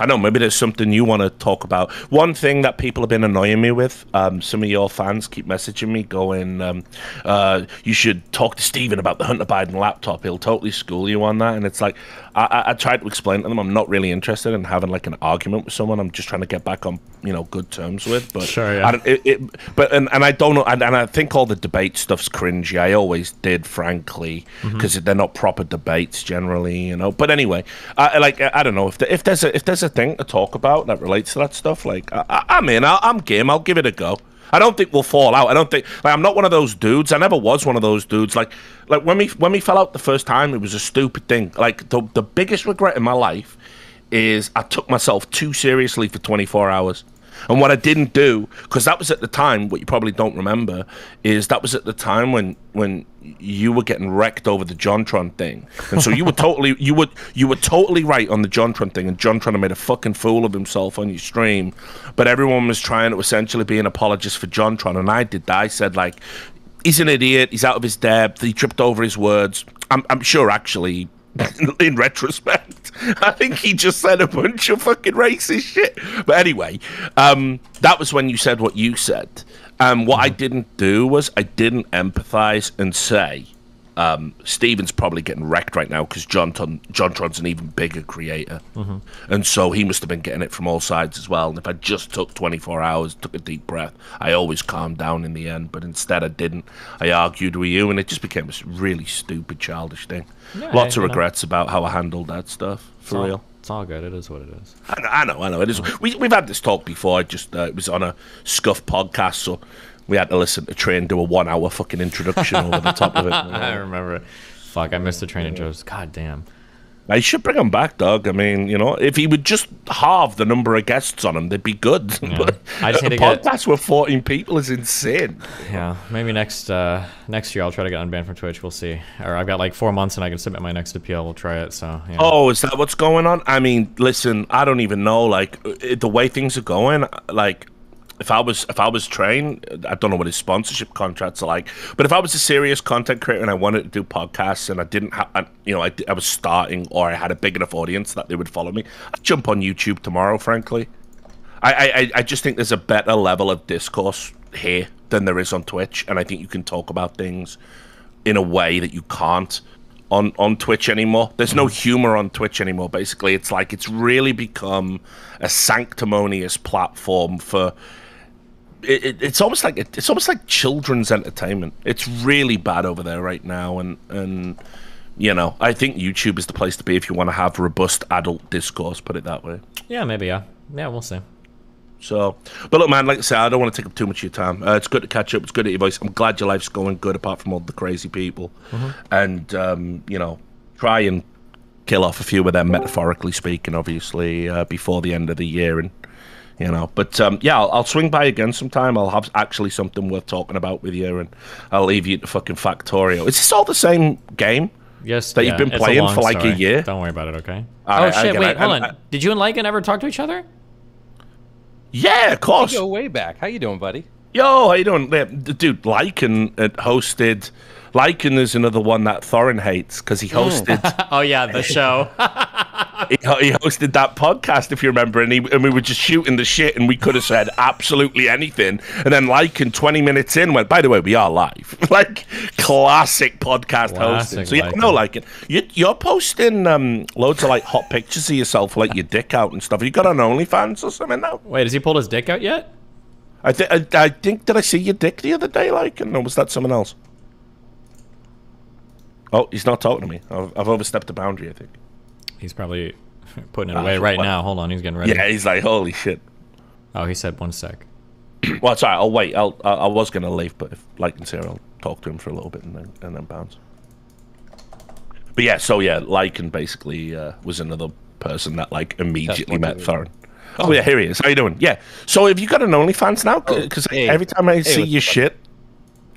I don't know, maybe there's something you want to talk about. One thing that people have been annoying me with, um, some of your fans keep messaging me going, um, uh, you should talk to Steven about the Hunter Biden laptop. He'll totally school you on that. And it's like, I, I, tried to explain to them I'm not really interested in having like an argument with someone. I'm just trying to get back on, you know, good terms with. But Sure, yeah. I don't, it, it, but and, and I don't know, and, and I think all the debate stuff's cringy. I always did, frankly, mm-hmm. because they're not proper debates generally, you know. But anyway, I like I, I don't know if the, if there's a if there's a thing to talk about that relates to that stuff. Like I, I, I'm in, I, I'm game. I'll give it a go. I don't think we'll fall out. I don't think like I'm not one of those dudes. I never was one of those dudes. Like like when we when we fell out the first time, it was a stupid thing. Like the the biggest regret in my life is I took myself too seriously for 24 hours. And what I didn't do, because that was at the time, what you probably don't remember, is that was at the time when when you were getting wrecked over the Jontron thing, and so you were totally you were you were totally right on the Jontron thing, and Jontron had made a fucking fool of himself on your stream, but everyone was trying to essentially be an apologist for Jontron, and I did that. I said like, he's an idiot, he's out of his depth, he tripped over his words. I'm I'm sure actually in retrospect. I think he just said a bunch of fucking racist shit. But anyway, um, that was when you said what you said. Um, what I didn't do was I didn't empathize and say, um, Steven's probably getting wrecked right now because John Ton- JonTron's an even bigger creator, and so he must have been getting it from all sides as well. And if I just took 24 hours, took a deep breath, I always calmed down in the end. But instead, I didn't. I argued with you, and it just became a really stupid, childish thing. Lots of know. regrets about how I handled that stuff. For real. It's all good. It is what it is. I know, I know, I know. It is. We we've had this talk before. I just uh, it was on a scuff podcast, so we had to listen to Train do a one-hour fucking introduction over the top of it. I remember. it. Fuck, I missed the training Joe's. God damn. I should bring him back, dog. I mean, you know, if he would just halve the number of guests on him, they'd be good. but I just a to get- podcast with 14 people is insane. Yeah, maybe next uh, next year I'll try to get unbanned from Twitch. We'll see. Or I've got like four months and I can submit my next appeal. We'll try it. So yeah. Oh, is that what's going on? I mean, listen, I don't even know. Like uh, the way things are going, like if I was if I was trained, I don't know what his sponsorship contracts are like. But if I was a serious content creator and I wanted to do podcasts and I didn't have, you know, I, I was starting or I had a big enough audience that they would follow me, I'd jump on YouTube tomorrow. Frankly, I I, I- just think there's a better level of discourse here than there is on Twitch, and I think you can talk about things in a way that you can't on on Twitch anymore. There's no humor on Twitch anymore. Basically, it's like it's really become a sanctimonious platform for. It, it, it's almost like it's almost like children's entertainment. It's really bad over there right now, and and you know I think YouTube is the place to be if you want to have robust adult discourse. Put it that way. Yeah, maybe. Yeah. Yeah, we'll see. So, but look, man, like I said, I don't want to take up too much of your time. Uh, it's good to catch up. It's good to hear your voice. I'm glad your life's going good, apart from all the crazy people. And um, you know, try and kill off a few of them, metaphorically speaking, obviously, uh, before the end of the year. And you know, but um, yeah, I'll, I'll swing by again sometime. I'll have actually something worth talking about with you, and I'll leave you to fucking Factorio. Is this all the same game? Yes, that yeah, you've been playing for like story. a year. Don't worry about it, okay? All oh right, shit! get Wait, it. hold I- on. I- Did you and Lycan ever talk to each other? Yeah, of course. Go way back. How you doing, buddy? Yo, how you doing, dude? Lycan uh, hosted. Lycan is another one that Thorin hates because he hosted. Oh yeah, the show. he, he hosted that podcast, if you remember, and, he, and we were just shooting the shit, and we could have said absolutely anything. And then, like, in 20 minutes in, went, by the way, we are live. like, classic podcast hosting. So, yeah, Lycan. no, like, you, you're posting um, loads of, like, hot pictures of yourself, like your dick out and stuff. You got on OnlyFans or something now? Wait, has he pulled his dick out yet? I, th- I, I think, did I see your dick the other day, like, or was that someone else? Oh, he's not talking to me. I've, I've overstepped the boundary, I think. He's probably putting it Ah, away for right what? now. Hold on, he's getting ready. Yeah, he's like, holy shit. Oh, he said one sec. Well, sorry. I'll wait. I'll, I, I was going to leave, but if Lycan's here, I'll talk to him for a little bit and then, and then bounce. But yeah, so yeah, Lycan basically uh, was another person that like immediately met Thorin. Oh yeah, here he is. How you doing? Yeah. So have you got an OnlyFans now? Because Oh, hey. every time I Hey, see your shit,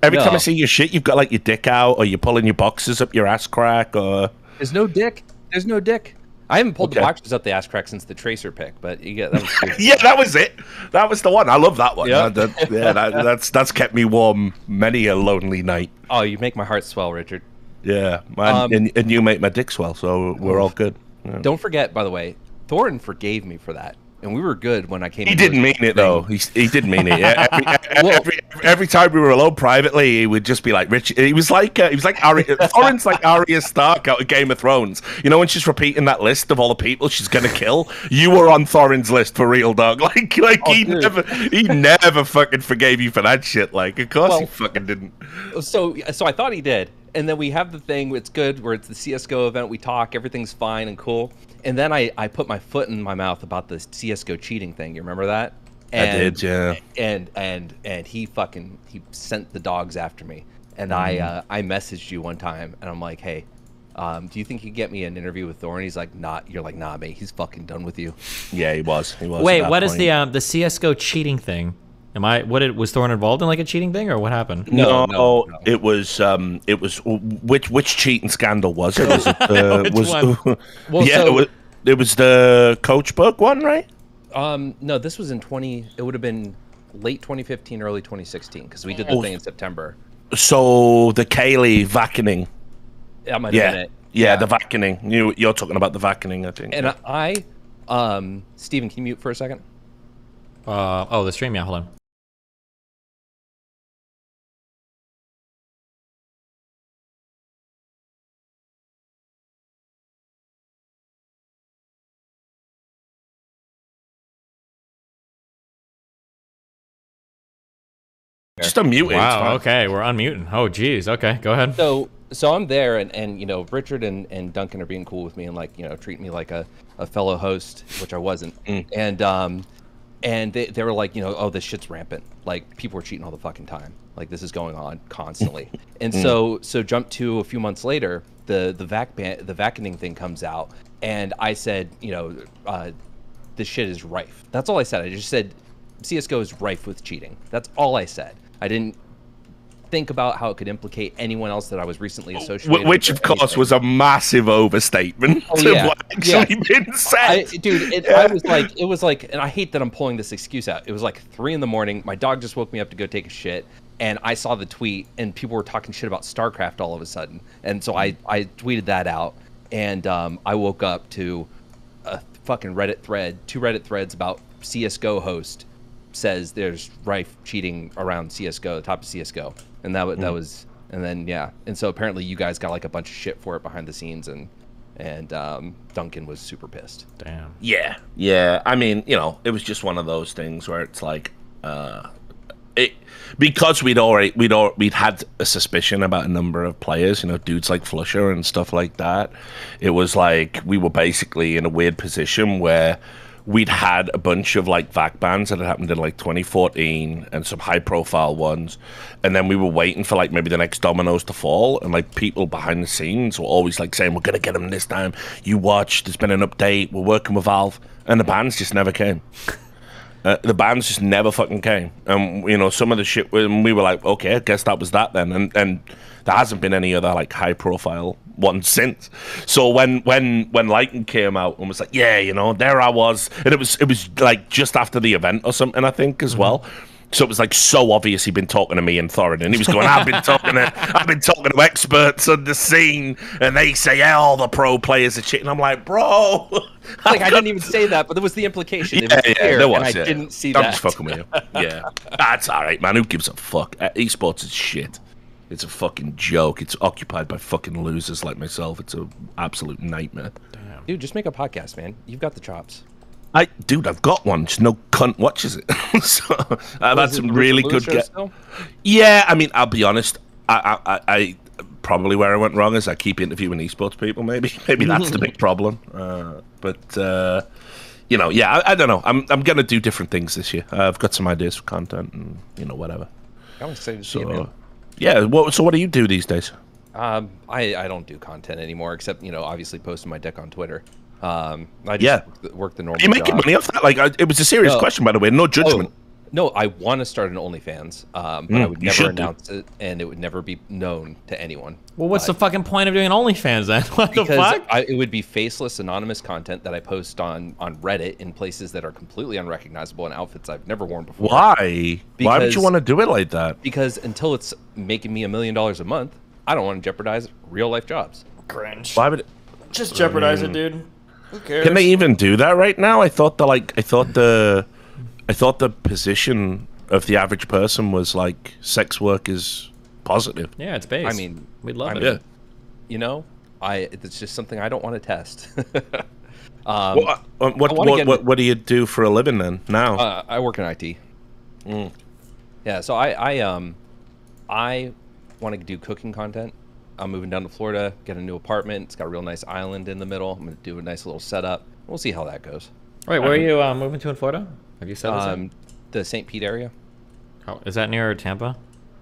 every time I see your shit, you've got like your dick out, or you're pulling your boxes up your ass crack, or There's no dick. There's no dick. I haven't pulled Okay. the boxes up the ass crack since the tracer pick, but you get that. Was yeah, that was it. That was the one. I love that one. Yeah. That- that- yeah, that, that's that's kept me warm many a lonely night. oh, you make my heart swell, Richard. Yeah, man, Um, and, and you make my dick swell, so we're all good. Yeah. Don't forget, by the way, Thorin forgave me for that, and we were good when I came. He didn't mean it though. He, he didn't mean it. Yeah, every, Well- every, every time we were alone privately, he would just be like, "Rich." He was like, uh, he was like Arya. Thorin's like Arya Stark out of Game of Thrones. You know when she's repeating that list of all the people she's gonna kill. You were on Thorin's list for real, dog. Like, like Oh, he dude. never, he never fucking forgave you for that shit. Like, of course he fucking didn't. So, so I thought he did, and then we have the thing. It's good where it's the CS:GO event. We talk, everything's fine and cool. And then I, I put my foot in my mouth about the CS:GO cheating thing. You remember that? I did, yeah. And and and he fucking he sent the dogs after me. And I Mm-hmm. uh, I messaged you one time, and I'm like, hey. Um, do you think you could get me an interview with Thorin? He's like, not. You're like, nah, mate. He's fucking done with you. Yeah, he was. He was. Wait, that what is point. the um, the CS:GO cheating thing? Am I what did, was Thorin involved in like a cheating thing or what happened? No, No, no, no. it was um, it was which which cheating scandal was it? Was it the was? Well, yeah, so- it, was, it was the Coach Book one, right? Um, no, this was in 20. It would have been late 2015, early 2016, because we did the Oh. thing in September. So the KQLY vacuuming, That might have yeah, been it. yeah, the vacuuming. You you're talking about the vacuuming, I think. And I, um, Steven, can you mute for a second? Uh, oh, the stream. Yeah, hold on. Just unmute it. it's Wow. Okay, we're unmuting. Oh, geez. Okay, go ahead. So, so I'm there, and, and you know, Richard and, and Duncan are being cool with me and like you know treating me like a, a fellow host, which I wasn't. And um, and they, they were like, you know, oh, this shit's rampant. Like people are cheating all the fucking time. Like this is going on constantly. and so so jump to a few months later, the the vac ban- the vacuuming thing comes out, and I said, you know, uh, this shit is rife. That's all I said. I just said CS:GO is rife with cheating. That's all I said. I didn't think about how it could implicate anyone else that I was recently associated Wh- Which, of course, anything. was a massive overstatement Oh, to yeah. what actually been said. I, dude, it, I was like, it was like, and I hate that I'm pulling this excuse out. It was like three in the morning. My dog just woke me up to go take a shit, and I saw the tweet, and people were talking shit about StarCraft all of a sudden, and so I I tweeted that out, and um, I woke up to a fucking Reddit thread, two Reddit threads about CS:GO host says there's rife cheating around CS:GO, the top of CS:GO, and that wa- that was, and then yeah, and so apparently you guys got like a bunch of shit for it behind the scenes, and and um, Duncan was super pissed. Damn. Yeah, yeah. I mean, you know, it was just one of those things where it's like, uh, it because we'd already we'd al- we'd had a suspicion about a number of players, you know, dudes like flusha and stuff like that. It was like we were basically in a weird position where we'd had a bunch of like vac bans that had happened in like 2014 and some high profile ones. And then we were waiting for like maybe the next dominoes to fall. And like people behind the scenes were always like saying we're gonna get them this time. You watch there's been an update. We're working with valve. And the bans just never came Uh, the bands just never fucking came, and you know some of the shit. When we were like, okay, I guess that was that then, and and there hasn't been any other like high profile one since. So when when when Lycan came out and was like, yeah, you know, there I was, and it was it was like just after the event or something, I think as well. So it was like so obvious he'd been talking to me and Thorin, and he was going, "I've been talking to, I've been talking to experts on the scene, and they say yeah, all the pro players are shit." And I'm like, "Bro, Like I didn't even say that, but there was the implication. It yeah, was yeah, there was. and I didn't see I'm that. just fucking with you. Yeah, that's all right, man. Who gives a fuck? Uh, esports is shit. It's a fucking joke. It's occupied by fucking losers like myself. It's a absolute nightmare. Dude, just make a podcast, man. You've got the chops. I, dude, I've got one. Just no cunt watches it. so I've had some really good. show Ge- still? yeah, I mean, I'll be honest. I, I, I, probably where I went wrong is I keep interviewing esports people. Maybe, maybe that's the big problem. Uh, but uh, you know, yeah, I, I don't know. I'm, I'm gonna do different things this year. Uh, I've got some ideas for content, and you know, whatever. I'm excited to see it, man. Yeah. What, so, what do you do these days? Um, I, I don't do content anymore, except you know, obviously posting my deck on Twitter. Um, I just Yeah. work, the, work the normal. Are you making job. money off that? Like, I, it was a serious No. question, by the way. No judgment. Oh, no, I want to start an OnlyFans, um, but Mm, I would never should do. announce it, and it would never be known to anyone. Well, what's the fucking point of doing OnlyFans then? What the Because fuck? I, it would be faceless, anonymous content that I post on on Reddit in places that are completely unrecognizable and outfits I've never worn before. Why? Why would you want to do it like that? Because until it's making me a million dollars a month, I don't want to jeopardize real life jobs. Cringe. Why would? It, Just jeopardize it, dude. Who cares? Can they even do that right now? I thought the like I thought the I thought the position of the average person was like sex work is positive. Yeah, it's based. I mean, we'd love I it. mean, You know, I it's just something I don't want to test. um, What, uh, what, what, what, get what, what do you do for a living then now? Uh, I work in IT. Mm. Yeah, so I, I um, I want to do cooking content. I'm moving down to Florida, get a new apartment. It's got a real nice island in the middle. I'm gonna do a nice little setup. We'll see how that goes. All right, where are you uh, moving to in Florida? Have you said this? yet? Um, the St. Pete area. oh, is that near Tampa?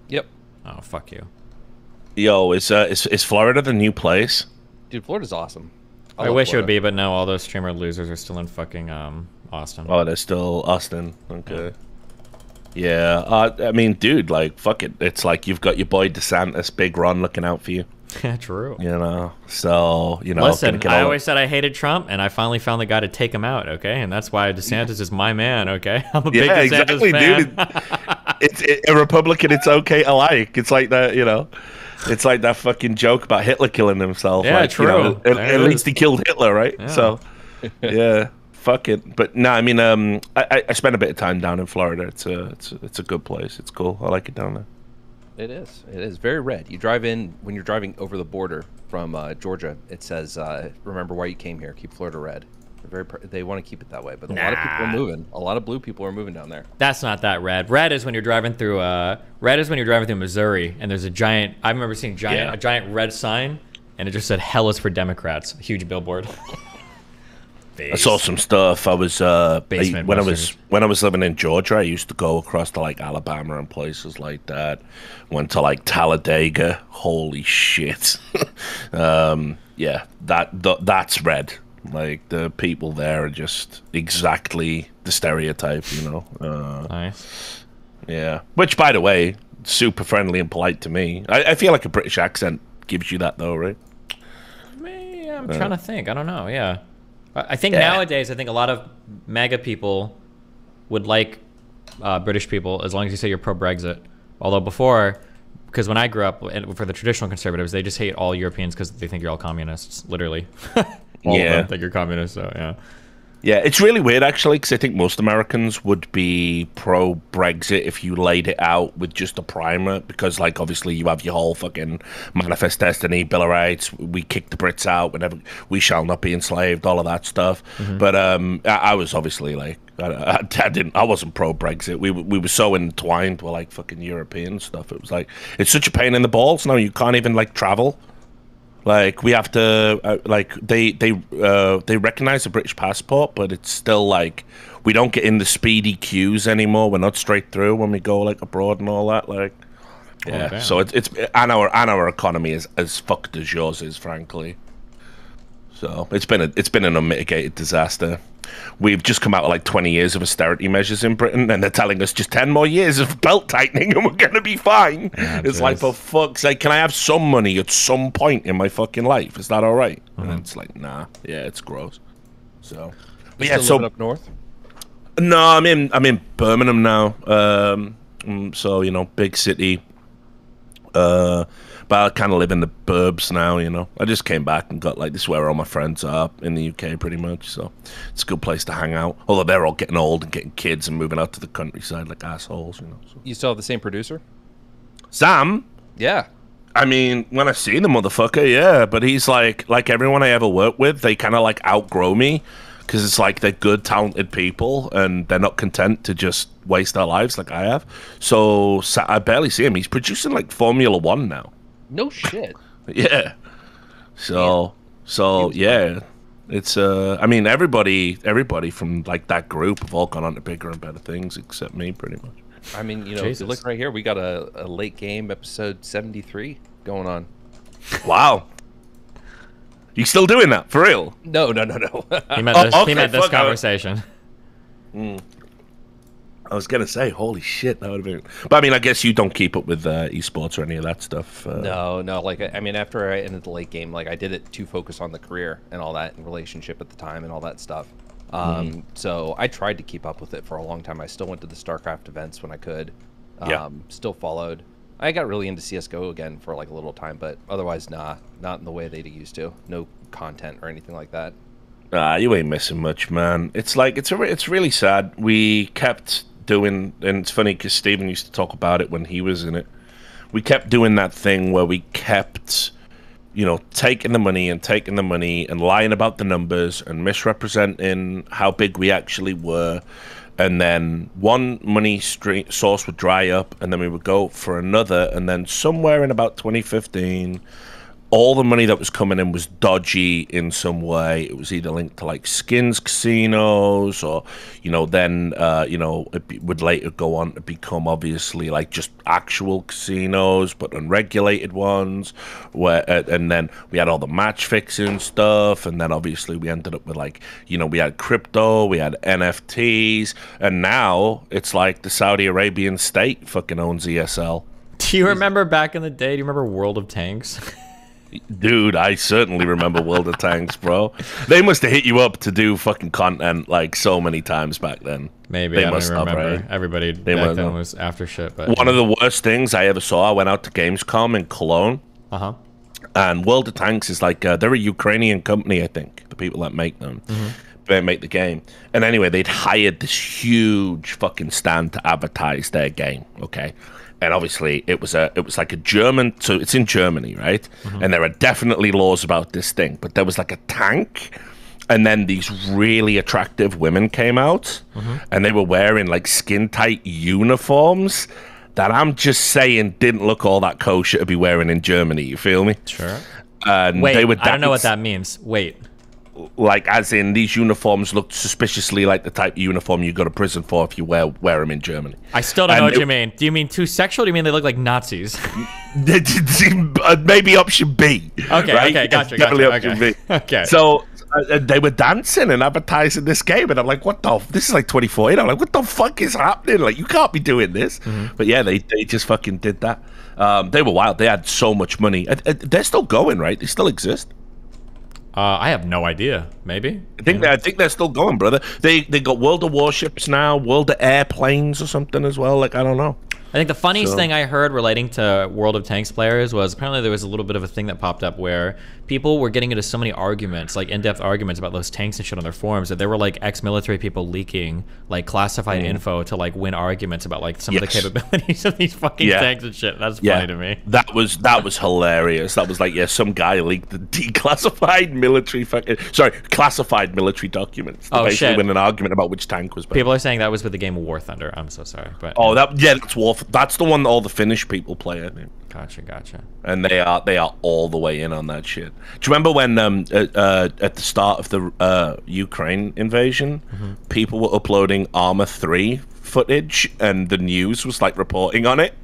Yep, Oh, fuck you. Yo, is uh is, is Florida the new place? dude, Florida's awesome. I, love wish it would be, but no, all those streamer losers are still in fucking um Austin. Oh, they're still Austin. Okay. Yeah, uh, I mean, dude, like, fuck it. It's like you've got your boy DeSantis, Big Ron, looking out for you. Yeah, true. You know, so you know. Listen, I always said I hated Trump, and I finally found the guy to take him out. Okay, and that's why DeSantis is my man. Okay, I'm a big DeSantis exactly, fan. dude. it's it, a Republican. It's okay to like. It's like that, you know. It's like that fucking joke about Hitler killing himself. Yeah, like, you know, true. at, at least he killed Hitler, right? Yeah. So, yeah, fuck it. But no, I mean, um, I, I- I spent a bit of time down in Florida. It's a, it's a, it's a good place. It's cool. I like it down there. It is. It is very red. You drive in when you're driving over the border from uh, Georgia. It says, uh, "Remember why you came here. Keep Florida red." They're very. pr- They want to keep it that way, but a lot of people are moving. A lot of blue people are moving down there. That's not that red. Red is when you're driving through. Uh, red is when you're driving through Missouri, and there's a giant. I remember seeing giant Yeah. a giant red sign, and it just said "Hell is for Democrats." Huge billboard. I saw some stuff. I was uh, I- when I was when I was living in Georgia. I used to go across to like Alabama and places like that. Went to like Talladega. Holy shit! um, yeah, that th- that's red. Like the people there are just exactly the stereotype. You know. Uh, nice. yeah. Which, by the way, super friendly and polite to me. I, I feel like a British accent gives you that though, right? Me, I'm trying to think. I don't know. Yeah, I think Yeah. nowadays, I think a lot of MAGA people would like uh, British people as long as you say you're pro Brexit. Although before, because when I grew up, and for the traditional conservatives, they just hate all Europeans because they think you're all communists. Literally. all Yeah. of them think you're communists. So yeah. Yeah, it's really weird actually, because I think most Americans would be pro Brexit if you laid it out with just a primer, because like obviously you have your whole fucking manifest destiny, Bill of Rights, we kick the Brits out, whenever we shall not be enslaved, all of that stuff. But um, I, I was obviously like, I, I, I didn't, I wasn't pro Brexit. We were- we were so entwined with like fucking European stuff. It was like it's such a pain in the balls. Now you can't even like travel. Like we have to, uh, like they they uh, they recognize the British passport, but it's still like we don't get in the speedy queues anymore. We're not straight through when we go like abroad and all that. Like, yeah. damn. so it's it's and our and our economy is as fucked as yours is, frankly. So it's been a it's been an unmitigated disaster. We've just come out with like 20 years of austerity measures in Britain, and they're telling us just 10 more years of belt tightening and we're going to be fine. Yeah, it's like, for fuck's sake, can I have some money at some point in my fucking life? Is that all right? Mm-hmm. And it's like, nah, yeah, it's gross. So, but yeah, so up north. no, I'm in I'm in Birmingham now. Um, mm, so you know, big city. Uh, but I kind of live in the burbs now. You know, I just came back and got like this is where all my friends are in the UK, pretty much. So it's a good place to hang out. Although they're all getting old and getting kids and moving out to the countryside like assholes. You know. So. You still have the same producer? Sam, Yeah. I mean, when I see the motherfucker, yeah, but he's like, like everyone I ever worked with, they kind of like outgrow me because it's like they're good, talented people and they're not content to just waste their lives like I have. So, Sa- I barely see him. He's producing like Formula One now. No shit. Yeah. So, so yeah, it's uh, I mean, everybody, everybody from like that group have all gone on to bigger and better things except me, pretty much. I mean, you know, if you look right here, we got a, a late game episode 73 going on. Wow. You still doing that for real? No, no, no, no. He meant Oh, this, okay, he meant this fuck, I- conversation. I was gonna say, holy shit, that would have been. But I mean, I guess you don't keep up with uh, esports or any of that stuff. Uh, no, no. Like, I mean, after I ended the late game, like, I did it to focus on the career and all that, and relationship at the time and all that stuff. Um, So I tried to keep up with it for a long time. I still went to the StarCraft events when I could. Um, Yeah. Still followed. I got really into CS:GO again for like a little time, but otherwise, nah, not in the way they used to. No content or anything like that. Ah, you ain't missing much, man. It's like it's a it's really sad. We kept doing, and it's funny because Steven used to talk about it when he was in it. We kept doing that thing where we kept, you know, taking the money and taking the money and lying about the numbers and misrepresenting how big we actually were. And then one money stre- source would dry up, and then we would go for another. And then somewhere in about 2015, all the money that was coming in was dodgy in some way. It was either linked to like skins casinos, or you know, then uh, you know, it would later go on to become obviously like just actual casinos, but unregulated ones. Where uh, and then we had all the match fixing stuff, and then obviously we ended up with like you know, we had crypto, we had NFTs, and now it's like the Saudi Arabian state fucking owns ESL. Do you remember back in the day? Do you remember World of Tanks? Dude, I certainly remember World of Tanks, bro. They must have hit you up to do fucking content like so many times back then. Maybe They I don't must have, remember. right? Everybody They back then was after shit, but One of the worst things I ever saw, I went out to Gamescom in Cologne, uh huh. and World of Tanks is like, uh, they're a Ukrainian company, I think, the people that make them. They make the game. And anyway, they'd hired this huge fucking stand to advertise their game, okay? And obviously, it was a it was like a German, so it's in Germany, right? Mm-hmm. And there are definitely laws about this thing, but there was like a tank and then these really attractive women came out mm-hmm. and they were wearing like skin tight uniforms that I'm just saying didn't look all that kosher to be wearing in Germany. You feel me? Sure. And Wait, they were I don't know what that means. Wait. Like as in these uniforms looked suspiciously like the type of uniform you go to prison for if you wear wear them in Germany. I still don't And know what it- you mean. Do you mean too sexual? Do you mean they look like Nazis? Uh, Maybe option B. Okay, right? okay, gotcha, Definitely gotcha, option okay. B. Okay. So uh, they were dancing and advertising this game, and I'm like, "What the? F- This is like 2014." I'm like, "What the fuck is happening? Like, you can't be doing this." Mm-hmm. But yeah, they they just fucking did that. Um, they were wild. They had so much money. Uh, uh, They're still going, right? They still exist. Uh, I have no idea. Maybe. I think they, I think they're still going, brother. They they got World of Warships now, World of Airplanes or something as well. Like I don't know. I think the funniest So- thing I heard relating to World of Tanks players was apparently there was a little bit of a thing that popped up where people were getting into so many arguments, like in-depth arguments about those tanks and shit on their forums that there were like ex-military people leaking like classified info to like win arguments about like some of the Mm. Capabilities of these fucking Yeah. tanks and shit. That's Yeah, funny to me. that was that was hilarious. That was like, yeah, some guy leaked the declassified military fucking sorry, classified military documents. to Oh, basically shit. win an argument about which tank was better. People are saying that was with the game War Thunder. I'm so sorry, but oh, that yeah, that's Wolf. That's the one that all the Finnish people play. I think. Gotcha, gotcha. and they are they are all the way in on that shit. Do you remember when um uh, uh, at the start of the uh, Ukraine invasion, Mm-hmm. people were uploading Arma Three footage, and the news was like reporting on it.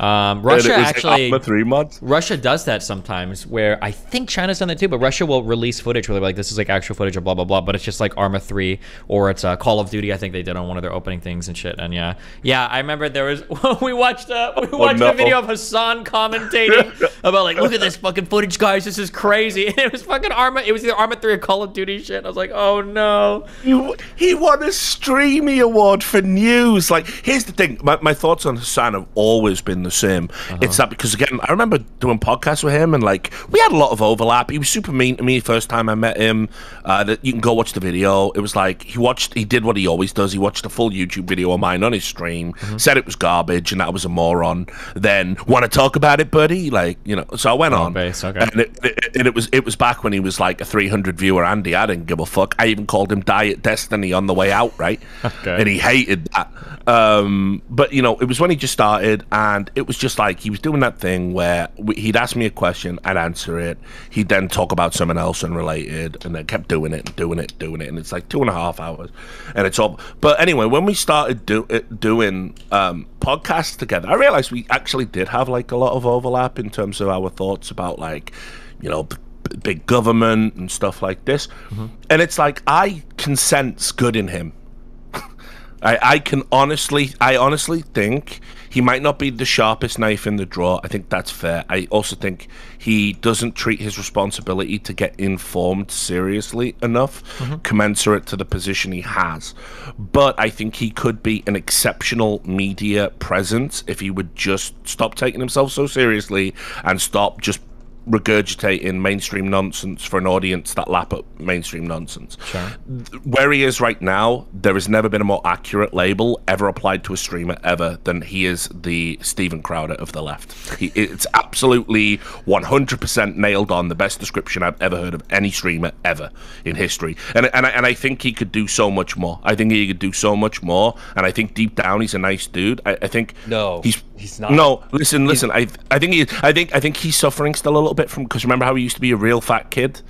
Um, Russia actually. Arma three months. Russia does that sometimes, where I think China's done that too. But Russia will release footage where they're like, "This is like actual footage of blah blah blah," but it's just like Arma three or it's uh, Call of Duty. I think they did on one of their opening things and shit. And yeah, yeah, I remember there was we watched uh, we watched no. a video of Hassan commentating about like, "Look at this fucking footage, guys. This is crazy." And it was fucking Arma. It was either Arma three or Call of Duty shit. I was like, "Oh no." He, he won a Streamy Award for news. Like, here's the thing. My, my thoughts on Hassan have always been the same. It's that because, again, I remember doing podcasts with him and, like, we had a lot of overlap. He was super mean to me first time I met him. Uh, that you can go watch the video. It was like he watched, he did what he always does. He watched a full YouTube video of mine on his stream, said it was garbage and that I was a moron. Then, want to talk about it, buddy? Like, you know, so I went on. base, okay. And it, it, and it was it was back when he was like a 300 viewer Andy. I didn't give a fuck. I even called him Diet Destiny on the way out, right? Okay. And he hated that. Um, but you know, it was when he just started, and it was just like he was doing that thing where he'd ask me a question, I'd answer it. He'd then talk about something else unrelated, and then kept doing it, and doing it, and doing it, and it's like two and a half hours, and it's all. But anyway, when we started do, doing um, podcasts together, I realized we actually did have like a lot of overlap in terms of our thoughts about like, you know. b- Big government and stuff like this, and it's like I can sense good in him. I, I can honestly, I honestly think he might not be the sharpest knife in the drawer. I think that's fair. I also think he doesn't treat his responsibility to get informed seriously enough, mm-hmm. commensurate to the position he has. But I think he could be an exceptional media presence if he would just stop taking himself so seriously and stop just regurgitating mainstream nonsense for an audience that lap up mainstream nonsense. Where he is right now, there has never been a more accurate label ever applied to a streamer ever than he is the Steven Crowder of the left. He, it's absolutely 100% nailed on the best description I've ever heard of any streamer ever in history. And, and, I, and I think he could do so much more. I think he could do so much more. And I think deep down he's a nice dude. I, I think No, he's he's not. No, listen, listen. I I think he I think I think he's suffering still a little bit from because remember how he used to be a real fat kid,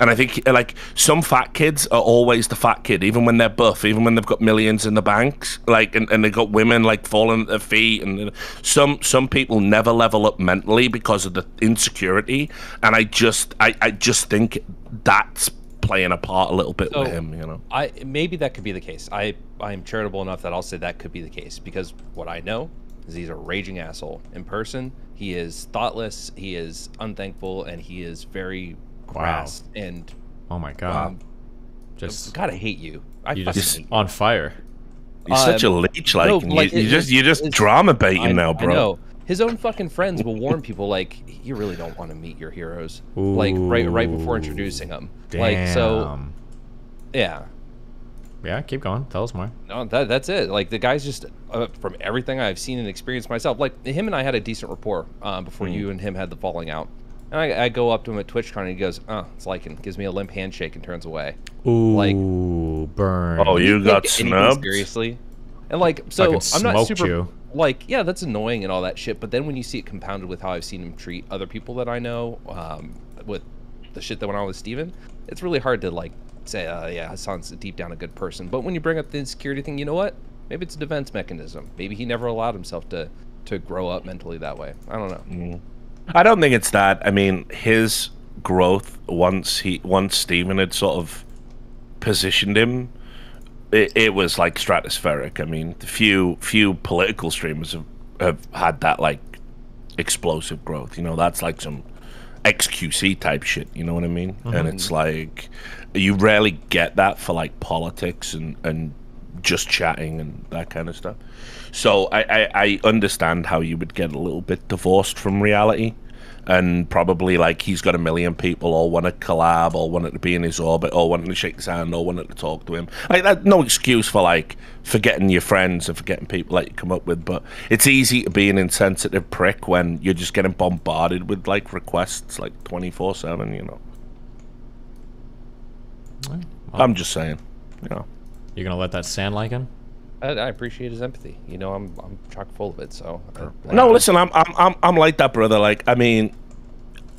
and I think like some fat kids are always the fat kid, even when they're buff, even when they've got millions in the banks, like and, and they've got women like falling at their feet, and some some people never level up mentally because of the insecurity, and I just I I just think that's playing a part a little bit So- with him, you know. I maybe that could be the case. I I'm charitable enough that I'll say that could be the case because what I know is he's a raging asshole in person. He is thoughtless. He is unthankful, and he is very crass. And Oh my god. um, just gotta hate you. I you fucking just hate you. on fire. He's such a leech, like, no, like, you, you it- just you're just drama baiting I, now, I bro. know. His own fucking friends will warn people like you really don't want to meet your heroes, like right right before introducing them. Like so, yeah. Yeah, keep going. Tell us more. No, that that's it. Like the guy's just uh, from everything I've seen and experienced myself. Like him and I had a decent rapport um, before Hmm. you and him had the falling out. And I, I go up to him at TwitchCon and he goes, "Oh, it's like," Lycan." Gives me a limp handshake and turns away. Ooh, Like- burn. Oh, you got get snubbed. seriously. And like, so I'm not super you. like, yeah, that's annoying and all that shit. But then when you see it compounded with how I've seen him treat other people that I know, um, with the shit that went on with Steven, it's really hard to like say, uh, yeah, Hassan's deep down a good person. But when you bring up the insecurity thing, you know what? Maybe it's a defense mechanism. Maybe he never allowed himself to to grow up mentally that way. I don't know. I don't think it's that. I mean, his growth once he once Steven had sort of positioned him, it, it was like stratospheric. I mean, few few political streamers have, have had that like explosive growth. You know, that's like some XQC type shit. You know what I mean? And mm-hmm. it's like you rarely get that for like politics and and just chatting and that kind of stuff. So I, I, I understand how you would get a little bit divorced from reality. And probably like he's got a million people all want to collab, all wanting to be in his orbit, all wanting to shake his hand, all wanting to talk to him. Like that, no excuse for like forgetting your friends and forgetting people that you come up with. But it's easy to be an insensitive prick when you're just getting bombarded with like requests like twenty four seven. You know. I'm just saying. You know. You gonna let that stand like him? I, I appreciate his empathy. You know, I'm I'm chock full of it. So uh, No, listen, I'm I'm I'm I'm like that, brother. Like, I mean,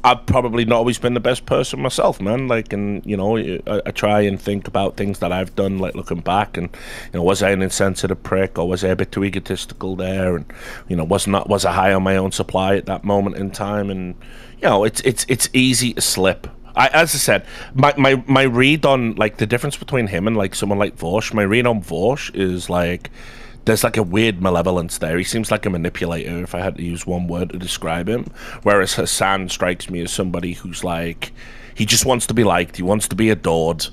I've probably not always been the best person myself, man. Like, and you know, I, I try and think about things that I've done, like looking back, and you know, was I an insensitive prick, or was I a bit too egotistical there, and you know, was not was I high on my own supply at that moment in time, and you know, it's it's it's easy to slip. I, as I said, my, my my read on like the difference between him and like someone like Vaush, my read on Vaush is like there's like a weird malevolence there. He seems like a manipulator, if I had to use one word to describe him. Whereas Hassan strikes me as somebody who's like, he just wants to be liked, he wants to be adored,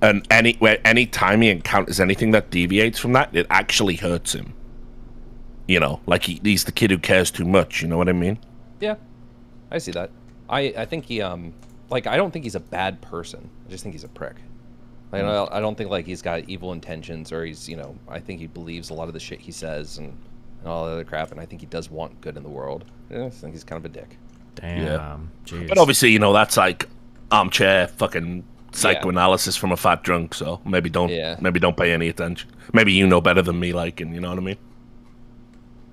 and any where any time he encounters anything that deviates from that, it actually hurts him. You know, like he, he's the kid who cares too much. You know what I mean? Yeah, I see that. I I think he um like I don't think he's a bad person. I just think he's a prick. Like, I I don't think like he's got evil intentions or he's you know I think he believes a lot of the shit he says and, and all the other crap and I think he does want good in the world. I think he's kind of a dick. Damn. Jeez. But obviously, you know, that's like armchair fucking psychoanalysis from a fat drunk. So maybe don't Yeah. maybe don't pay any attention. Maybe you know better than me, like, and you know what I mean.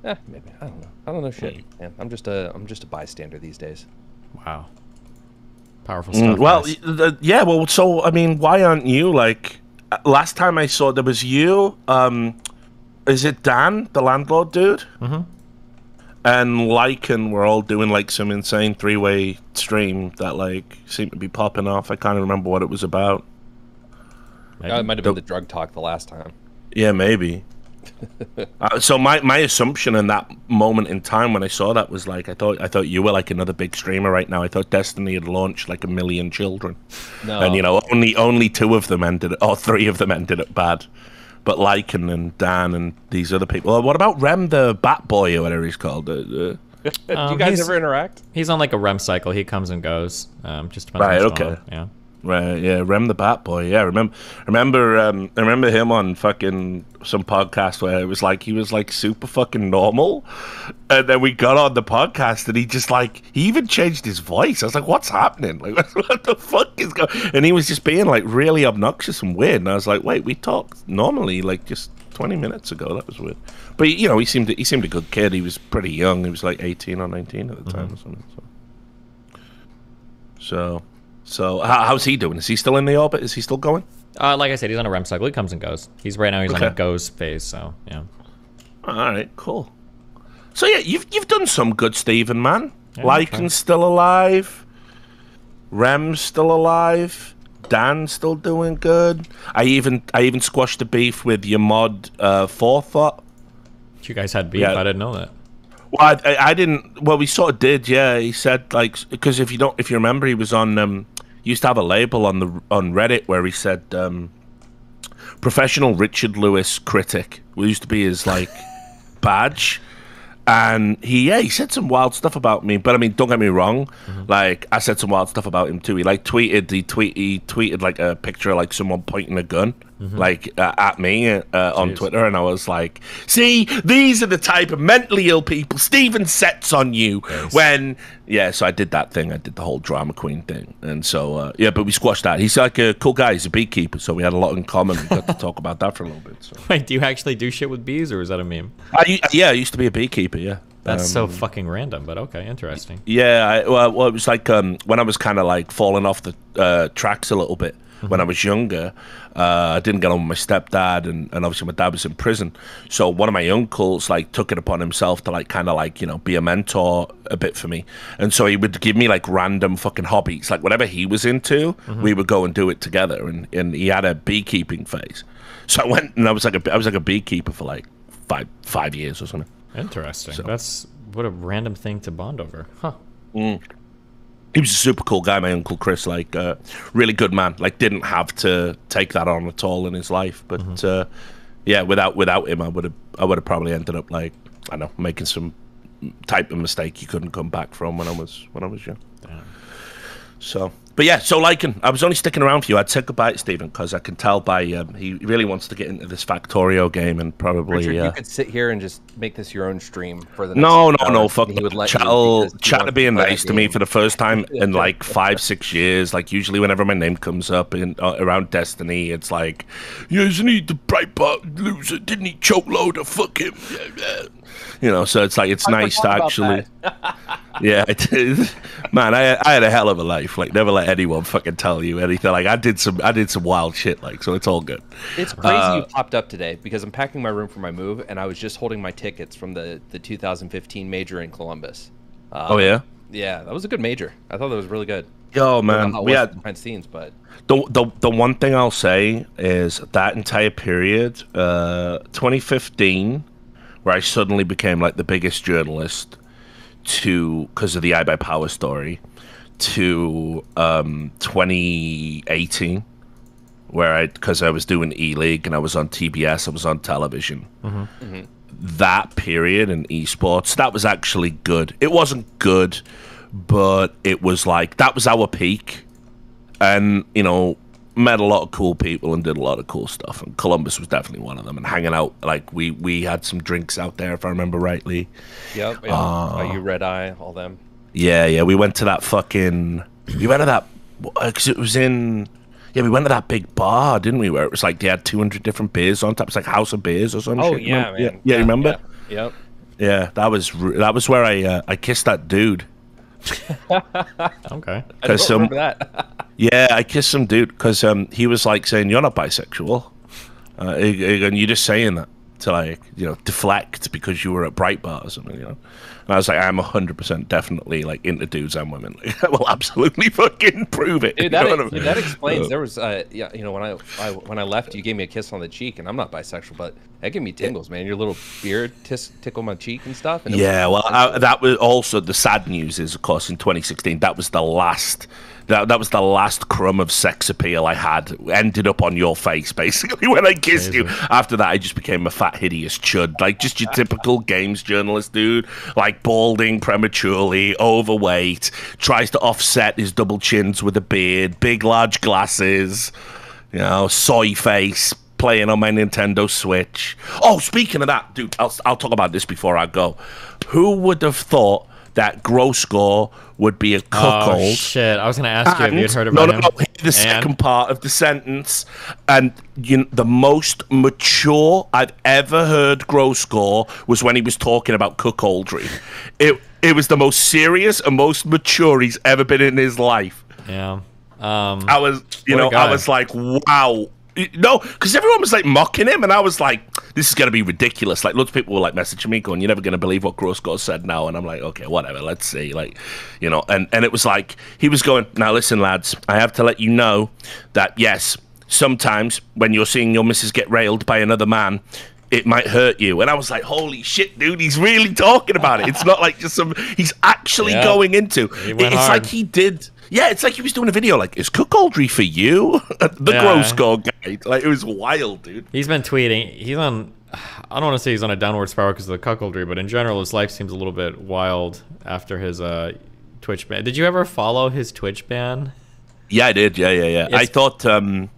Eh, maybe I don't know. I don't know shit. Man, I'm just a I'm just a bystander these days. Wow. Powerful Mm, well, guys. the, yeah. Well, so I mean, why aren't you like? uh, Last time I saw there was you. Um, is it Dan, the landlord dude? Mm-hmm. And Lycan were all doing like some insane three-way stream that like seemed to be popping off. I can't remember what it was about. Maybe. It might have been Don't- the drug talk the last time. Yeah, maybe. uh, so my, my assumption in that moment in time when I saw that was like I thought I thought you were like another big streamer right now. I thought Destiny had launched like a million children, No, and you know only only two of them ended or three of them ended up bad. But Lycan and Dan and these other people. Oh, what about Rem the Bath Boy or whatever he's called? Uh, uh, do Um, you guys ever interact? He's on like a REM cycle. He comes and goes. Um, just depends. on Right, what's okay. on. Yeah. Right, yeah, Rem the Bath Boy. Yeah, remember, remember, um, I remember him on fucking some podcast where it was like he was like super fucking normal, and then we got on the podcast and he just like he even changed his voice. I was like, "What's happening? Like, what the fuck is going?" And he was just being like really obnoxious and weird. And I was like, "Wait, we talked normally like just 20 minutes ago. That was weird." But you know, he seemed he seemed a good kid. He was pretty young. He was like 18 or 19 at the time or something. So. So, so how, how's he doing? Is he still in the orbit? Is he still going? Uh, like I said, he's on a REM cycle. He comes and goes. He's right now. He's on a Okay. goes phase. So yeah. All right, cool. So yeah, you've you've done some good, Steven, man. Yeah, Lycan's still alive. Rem's still alive. Dan's still doing good. I even I even squashed the beef with your mod uh, forethought. You guys had beef. Yeah. I didn't know that. Well, I, I, I didn't. Well, we sort of did. Yeah, he said like because if you don't, if you remember, he was on. Um, used to have a label on the on Reddit where he said um, professional Richard Lewis critic. We used to be his like badge. And he, yeah, he said some wild stuff about me. But I mean, don't get me wrong. Like, I said some wild stuff about him too. He like tweeted, he tweet, he tweeted like a picture of like someone pointing a gun, like uh, at me uh, on Jeez. Twitter, and I was like, "See, these are the type of mentally ill people Steven sets on you." Yes. When, yeah, so I did that thing. I did the whole drama queen thing, and so uh, yeah, but we squashed that. He's like a cool guy. He's a beekeeper, so we had a lot in common. We got to talk about that for a little bit. So, Wait, do you actually do shit with bees, or is that a meme? I, yeah, I used to be a beekeeper. Yeah, That's so Um, fucking random, but okay, interesting. Yeah, I, well, well, it was like um, when I was kind of like falling off the uh, tracks a little bit when I was younger. Uh, I didn't get on with my stepdad, and, and obviously my dad was in prison. So one of my uncles like took it upon himself to like kind of like you know be a mentor a bit for me, and so he would give me like random fucking hobbies, like whatever he was into, we would go and do it together. And, and he had a beekeeping phase, so I went and I was like a I was like a beekeeper for like five five years or something. Interesting. That's what a random thing to bond over, huh? He was a super cool guy, my uncle Chris. Like, uh, really good man. Like, didn't have to take that on at all in his life. But uh, yeah, without without him, I would have I would have probably ended up like I don't know making some type of mistake you couldn't come back from when I was when I was young. Damn. So, but yeah, so Lycan, I was only sticking around for you. I'd said goodbye to Steven because I can tell by um, he really wants to get into this Factorio game and probably. Richard, uh, you could sit here and just make this your own stream for the. No, next no, no. Fuck. he would let you Chat'll because he chat wants being nice to me for the first time in like five, six years. Like usually, whenever my name comes up in uh, around Destiny, it's like, yeah, isn't he the Breitbart loser? Didn't he choke loader? Fuck him. You know, so it's like it's I nice to actually. yeah, it is. Man, I, I had a hell of a life. Like, never let anyone fucking tell you anything. Like, I did some, I did some wild shit. Like, so it's all good. It's crazy you popped up today because I'm packing my room for my move, and I was just holding my tickets from the the 2015 major in Columbus. Um, Oh yeah. yeah, that was a good major. I thought that was really good. Yo, man, know how it we had behind scenes, but the, the the one thing I'll say is that entire period, uh, 2015, where I suddenly became like the biggest journalist, to because of the iBUYPOWER story, to um, 2018, where I because I was doing E League and I was on TBS, I was on television. That period in esports, that was actually good. It wasn't good, but it was like that was our peak and you know met a lot of cool people and did a lot of cool stuff and columbus was definitely one of them and hanging out like we we had some drinks out there if i remember rightly yep, yeah. Uh, you red eye, all them. yeah yeah we went to that fucking we went to that because it was in yeah we went to that big bar didn't we where it was like they had 200 different beers on top it's like house of beers or something Oh yeah, man. yeah, yeah, you remember Yeah. Yep. yeah that was that was where i uh, i kissed that dude Okay. I Because don't some remember that. Yeah, I kissed some dude because um, he was like saying you're not bisexual, uh, and you're just saying that to like you know deflect because you were at Breitbart or something, you know. And I was like, I'm hundred percent definitely like into dudes and women. Like, I will absolutely fucking prove it. Dude, you that, know what I mean? that explains. Uh, There was, uh, yeah, you know, when I, I when I left, you gave me a kiss on the cheek, and I'm not bisexual, but that gave me tingles, man. Your little beard tis, tickle my cheek and stuff. And it was- Yeah, well, I, that was also the sad news is, of course, in 2016, that was the last. That, that was the last crumb of sex appeal I had. Ended up on your face, basically, when I kissed you. After that, I just became a fat, hideous chud. Like, just your typical games journalist dude. Like, balding prematurely, overweight, tries to offset his double chins with a beard, big, large glasses, you know, soy face, playing on my Nintendo Switch. Oh, speaking of that, dude, I'll, I'll talk about this before I go. Who would have thought that Gross Gore would be a cuckold. Oh shit! I was gonna ask you if you'd heard no, about no, him. no. Hear the And- second part of the sentence, and you know, the most mature I've ever heard Gross Gore was when he was talking about cuckoldry. It it was the most serious and most mature he's ever been in his life. Yeah. Um, I was, you know. I was like, wow. No, because everyone was like mocking him, and I was like, this is going to be ridiculous. Like, lots of people were like messaging me going, you're never going to believe what Gross Gore said now. And I'm like, okay, whatever, let's see. Like, you know, and, and it was like, he was going, now listen, lads, I have to let you know that, yes, sometimes when you're seeing your missus get railed by another man, it might hurt you. And I was like, holy shit, dude, he's really talking about it. It's not like just some, he's actually Yeah. going into. It- it's hard. like he did. Yeah, it's like he was doing a video like, is cuckoldry for you? the Yeah. gross guy. Like, it was wild, dude. He's been tweeting. He's on. I don't want to say he's on a downward spiral because of the cuckoldry, but in general, his life seems a little bit wild after his uh, Twitch ban. Did you ever follow his Twitch ban? Yeah, I did. Yeah, yeah, yeah. I thought, um,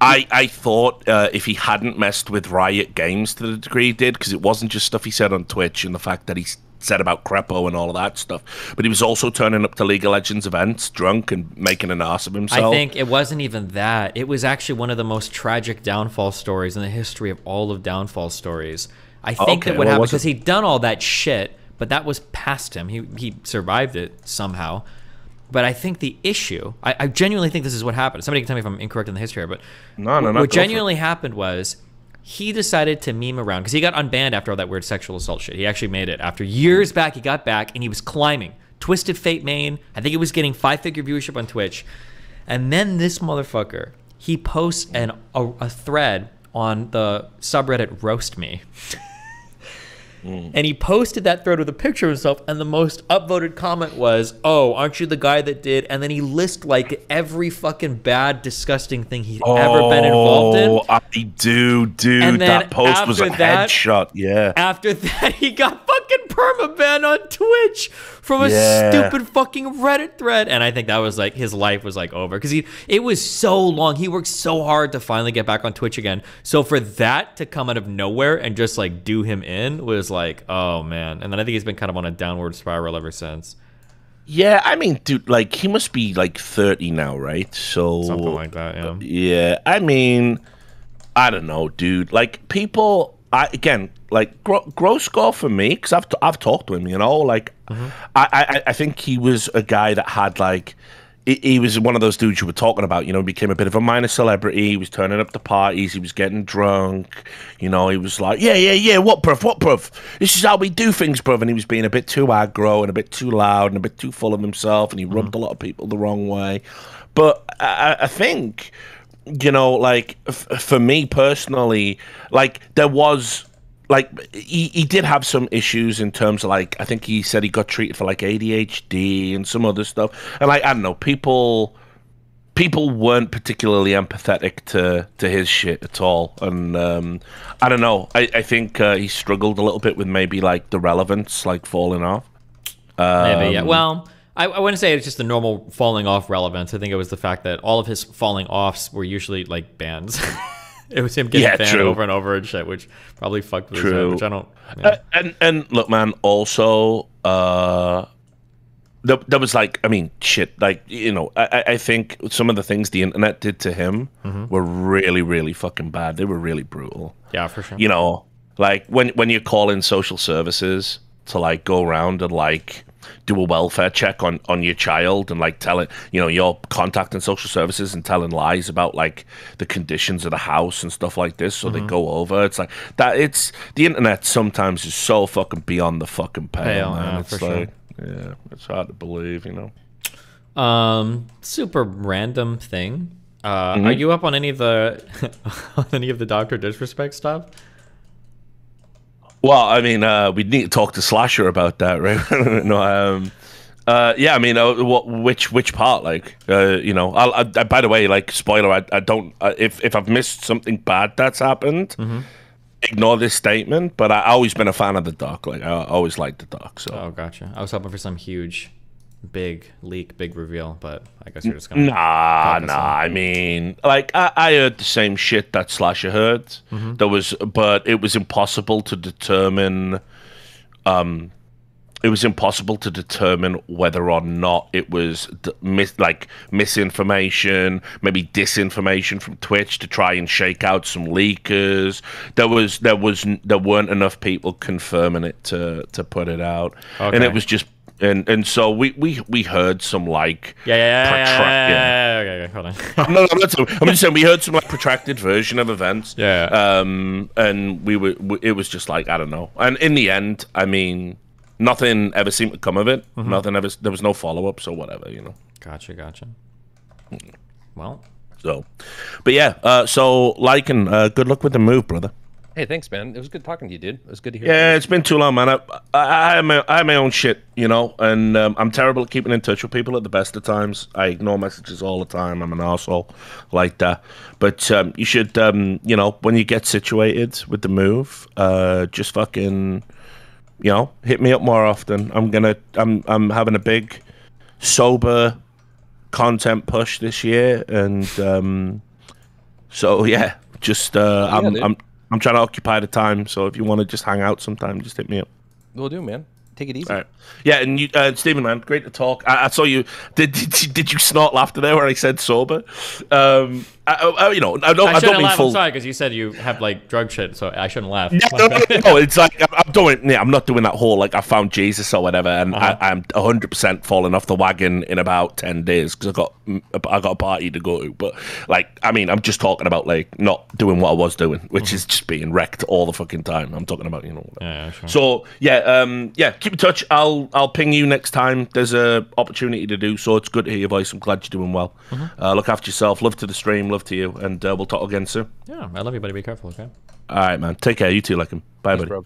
I, I thought uh, if he hadn't messed with Riot Games to the degree he did, because it wasn't just stuff he said on Twitch and the fact that he said about Crepo and all of that stuff, but he was also turning up to League of Legends events drunk and making an ass of himself. I think it wasn't even that. It was actually one of the most tragic downfall stories in the history of all of downfall stories. I think Okay, that what what happened because he'd done all that shit, but that was past him. He he survived it somehow. But I think the issue, I, I genuinely think this is what happened. Somebody can tell me if I'm incorrect in the history but No, no, no, what go for it. genuinely happened was he decided to meme around because he got unbanned after all that weird sexual assault shit. He actually made it after years back. He got back and he was climbing. Twisted Fate main. I think it was getting five figure viewership on Twitch. And then this motherfucker, he posts an a, a thread on the subreddit roast me. Hmm. And he posted that thread with a picture of himself, and the most upvoted comment was, "Oh, aren't you the guy that did?" And then he lists like every fucking bad, disgusting thing he's ever been involved in. Oh, I do, dude. And that post was a that- headshot. Yeah. After that, he got fucking permaban on Twitch from a Yeah. stupid fucking Reddit thread, and I think that was like his life was like over because he it was so long. He worked so hard to finally get back on Twitch again. So for that to come out of nowhere and just like do him in was like, oh man. And then I think he's been kind of on a downward spiral ever since. Yeah, I mean, dude, like he must be like thirty now, right? So Something like that, yeah. Uh, yeah, I mean, I don't know, dude. Like people, I again like gro- Gross Gore for me because I've t- I've talked to him. You know, like mm-hmm. I, I I think he was a guy that had like. He was one of those dudes you were talking about, you know, he became a bit of a minor celebrity. He was turning up to parties. He was getting drunk. You know, he was like, yeah, yeah, yeah, what, bruv, what, bruv? This is how we do things, bruv. And he was being a bit too aggro and a bit too loud and a bit too full of himself. And he mm-hmm. rubbed a lot of people the wrong way. But I- I think you know, like f- for me personally, like there was like he, he did have some issues in terms of like I think he said he got treated for like ADHD and some other stuff. And like I don't know, people people weren't particularly empathetic to to his shit at all. And um I don't know. I, I think uh, he struggled a little bit with maybe like the relevance like falling off. Maybe, Um, yeah. Well, I, I wouldn't say it's just the normal falling off relevance. I think it was the fact that all of his falling offs were usually like bands. it was him getting Yeah, banned true. over and over and shit, which probably fucked with his True. head, which I don't. yeah. Uh, and and look, man. Also, uh, there, there was like, I mean, shit. Like, you know, I, I- I think some of the things the internet did to him were really, really fucking bad. They were really brutal. yeah, for sure. You know, like when when you call in social services to like go around and like do a welfare check on on your child and like tell it you know you're contacting social services and telling lies about like the conditions of the house and stuff like this so they go over it's like that it's the internet sometimes is so fucking beyond the fucking pale, Pale, man yeah, it's for sure. like yeah it's hard to believe you know Um, super random thing. Uh, Mm-hmm. Are you up on any of the on any of the Doctor Disrespect stuff? Well, I mean, uh, we need to talk to Slasher about that, right? no, um, uh, yeah, I mean, uh, what, which which part? Like, uh, you know, I'll, I, I, by the way, like, spoiler, I, I don't. Uh, if if I've missed something bad that's happened, ignore this statement. But I always been a fan of the Doc. Like, I always liked the Doc. So. Oh, gotcha. I was hoping for some huge, big leak, big reveal, but I guess you're just gonna. Nah, nah. on- I mean, like I, I heard the same shit that Slasher heard. Mm-hmm. There was, but it was impossible to determine. Um, it was impossible to determine whether or not it was d- mis- like misinformation, maybe disinformation from Twitch to try and shake out some leakers. There was, there was there weren't enough people confirming it to to put it out, and it was just. And and so we we we heard some like Yeah, yeah, yeah, yeah, yeah, yeah, yeah, okay, hold on. no, no, I'm not. saying- I'm just saying we heard some like protracted version of events. Yeah. Um, and we were. We, it was just like I don't know. And in the end, I mean, nothing ever seemed to come of it. Mm-hmm. Nothing ever. There was no follow ups or whatever. You know. Gotcha, gotcha. Well, So, but yeah. Uh, so like and uh, good luck with the move, brother. Hey, thanks, man. It was good talking to you, dude. It was good to hear. Yeah, it's been too long, man. I, I, I, have, my, I have my own shit, you know, and um, I'm terrible at keeping in touch with people at the best of times. I ignore messages all the time. I'm an asshole like that. But um, you should, um, you know, when you get situated with the move, uh, just fucking, you know, hit me up more often. I'm gonna, I'm, I'm having a big, sober content push this year, and um, so yeah, just uh, I'm, dude. I'm. I'm trying to occupy the time, so if you want to just hang out sometime, just hit me up. We'll do, man. Take it easy. All right. Yeah, and you, uh, Steven, man, great to talk. I, I saw you. Did, did you- did you snort laughter there where I said sober? Um, I, I, you know, I don't, I, don't shouldn't mean laugh. full. I'm sorry because you said you have like drug shit, so I shouldn't laugh. No, no, no, no, it's like I'm, I'm doing. Yeah, I'm not doing that whole like I found Jesus or whatever, and Uh-huh. I, I'm 100 percent falling off the wagon in about 10 days because I got I got a party to go to. But like, I mean, I'm just talking about like not doing what I was doing, which is just being wrecked all the fucking time. I'm talking about you know. Mm-hmm. Yeah, yeah, sure. So yeah, um, yeah, keep in touch. I'll I'll ping you next time there's a opportunity to do so. It's good to hear your voice. I'm glad you're doing well. Mm-hmm. Uh, look after yourself. Love to the stream. Love to you, and uh, we'll talk again soon. yeah, I love you, buddy. Be careful, okay? All right, man. Take care. You too, like him. Bye, Thanks, buddy. bro.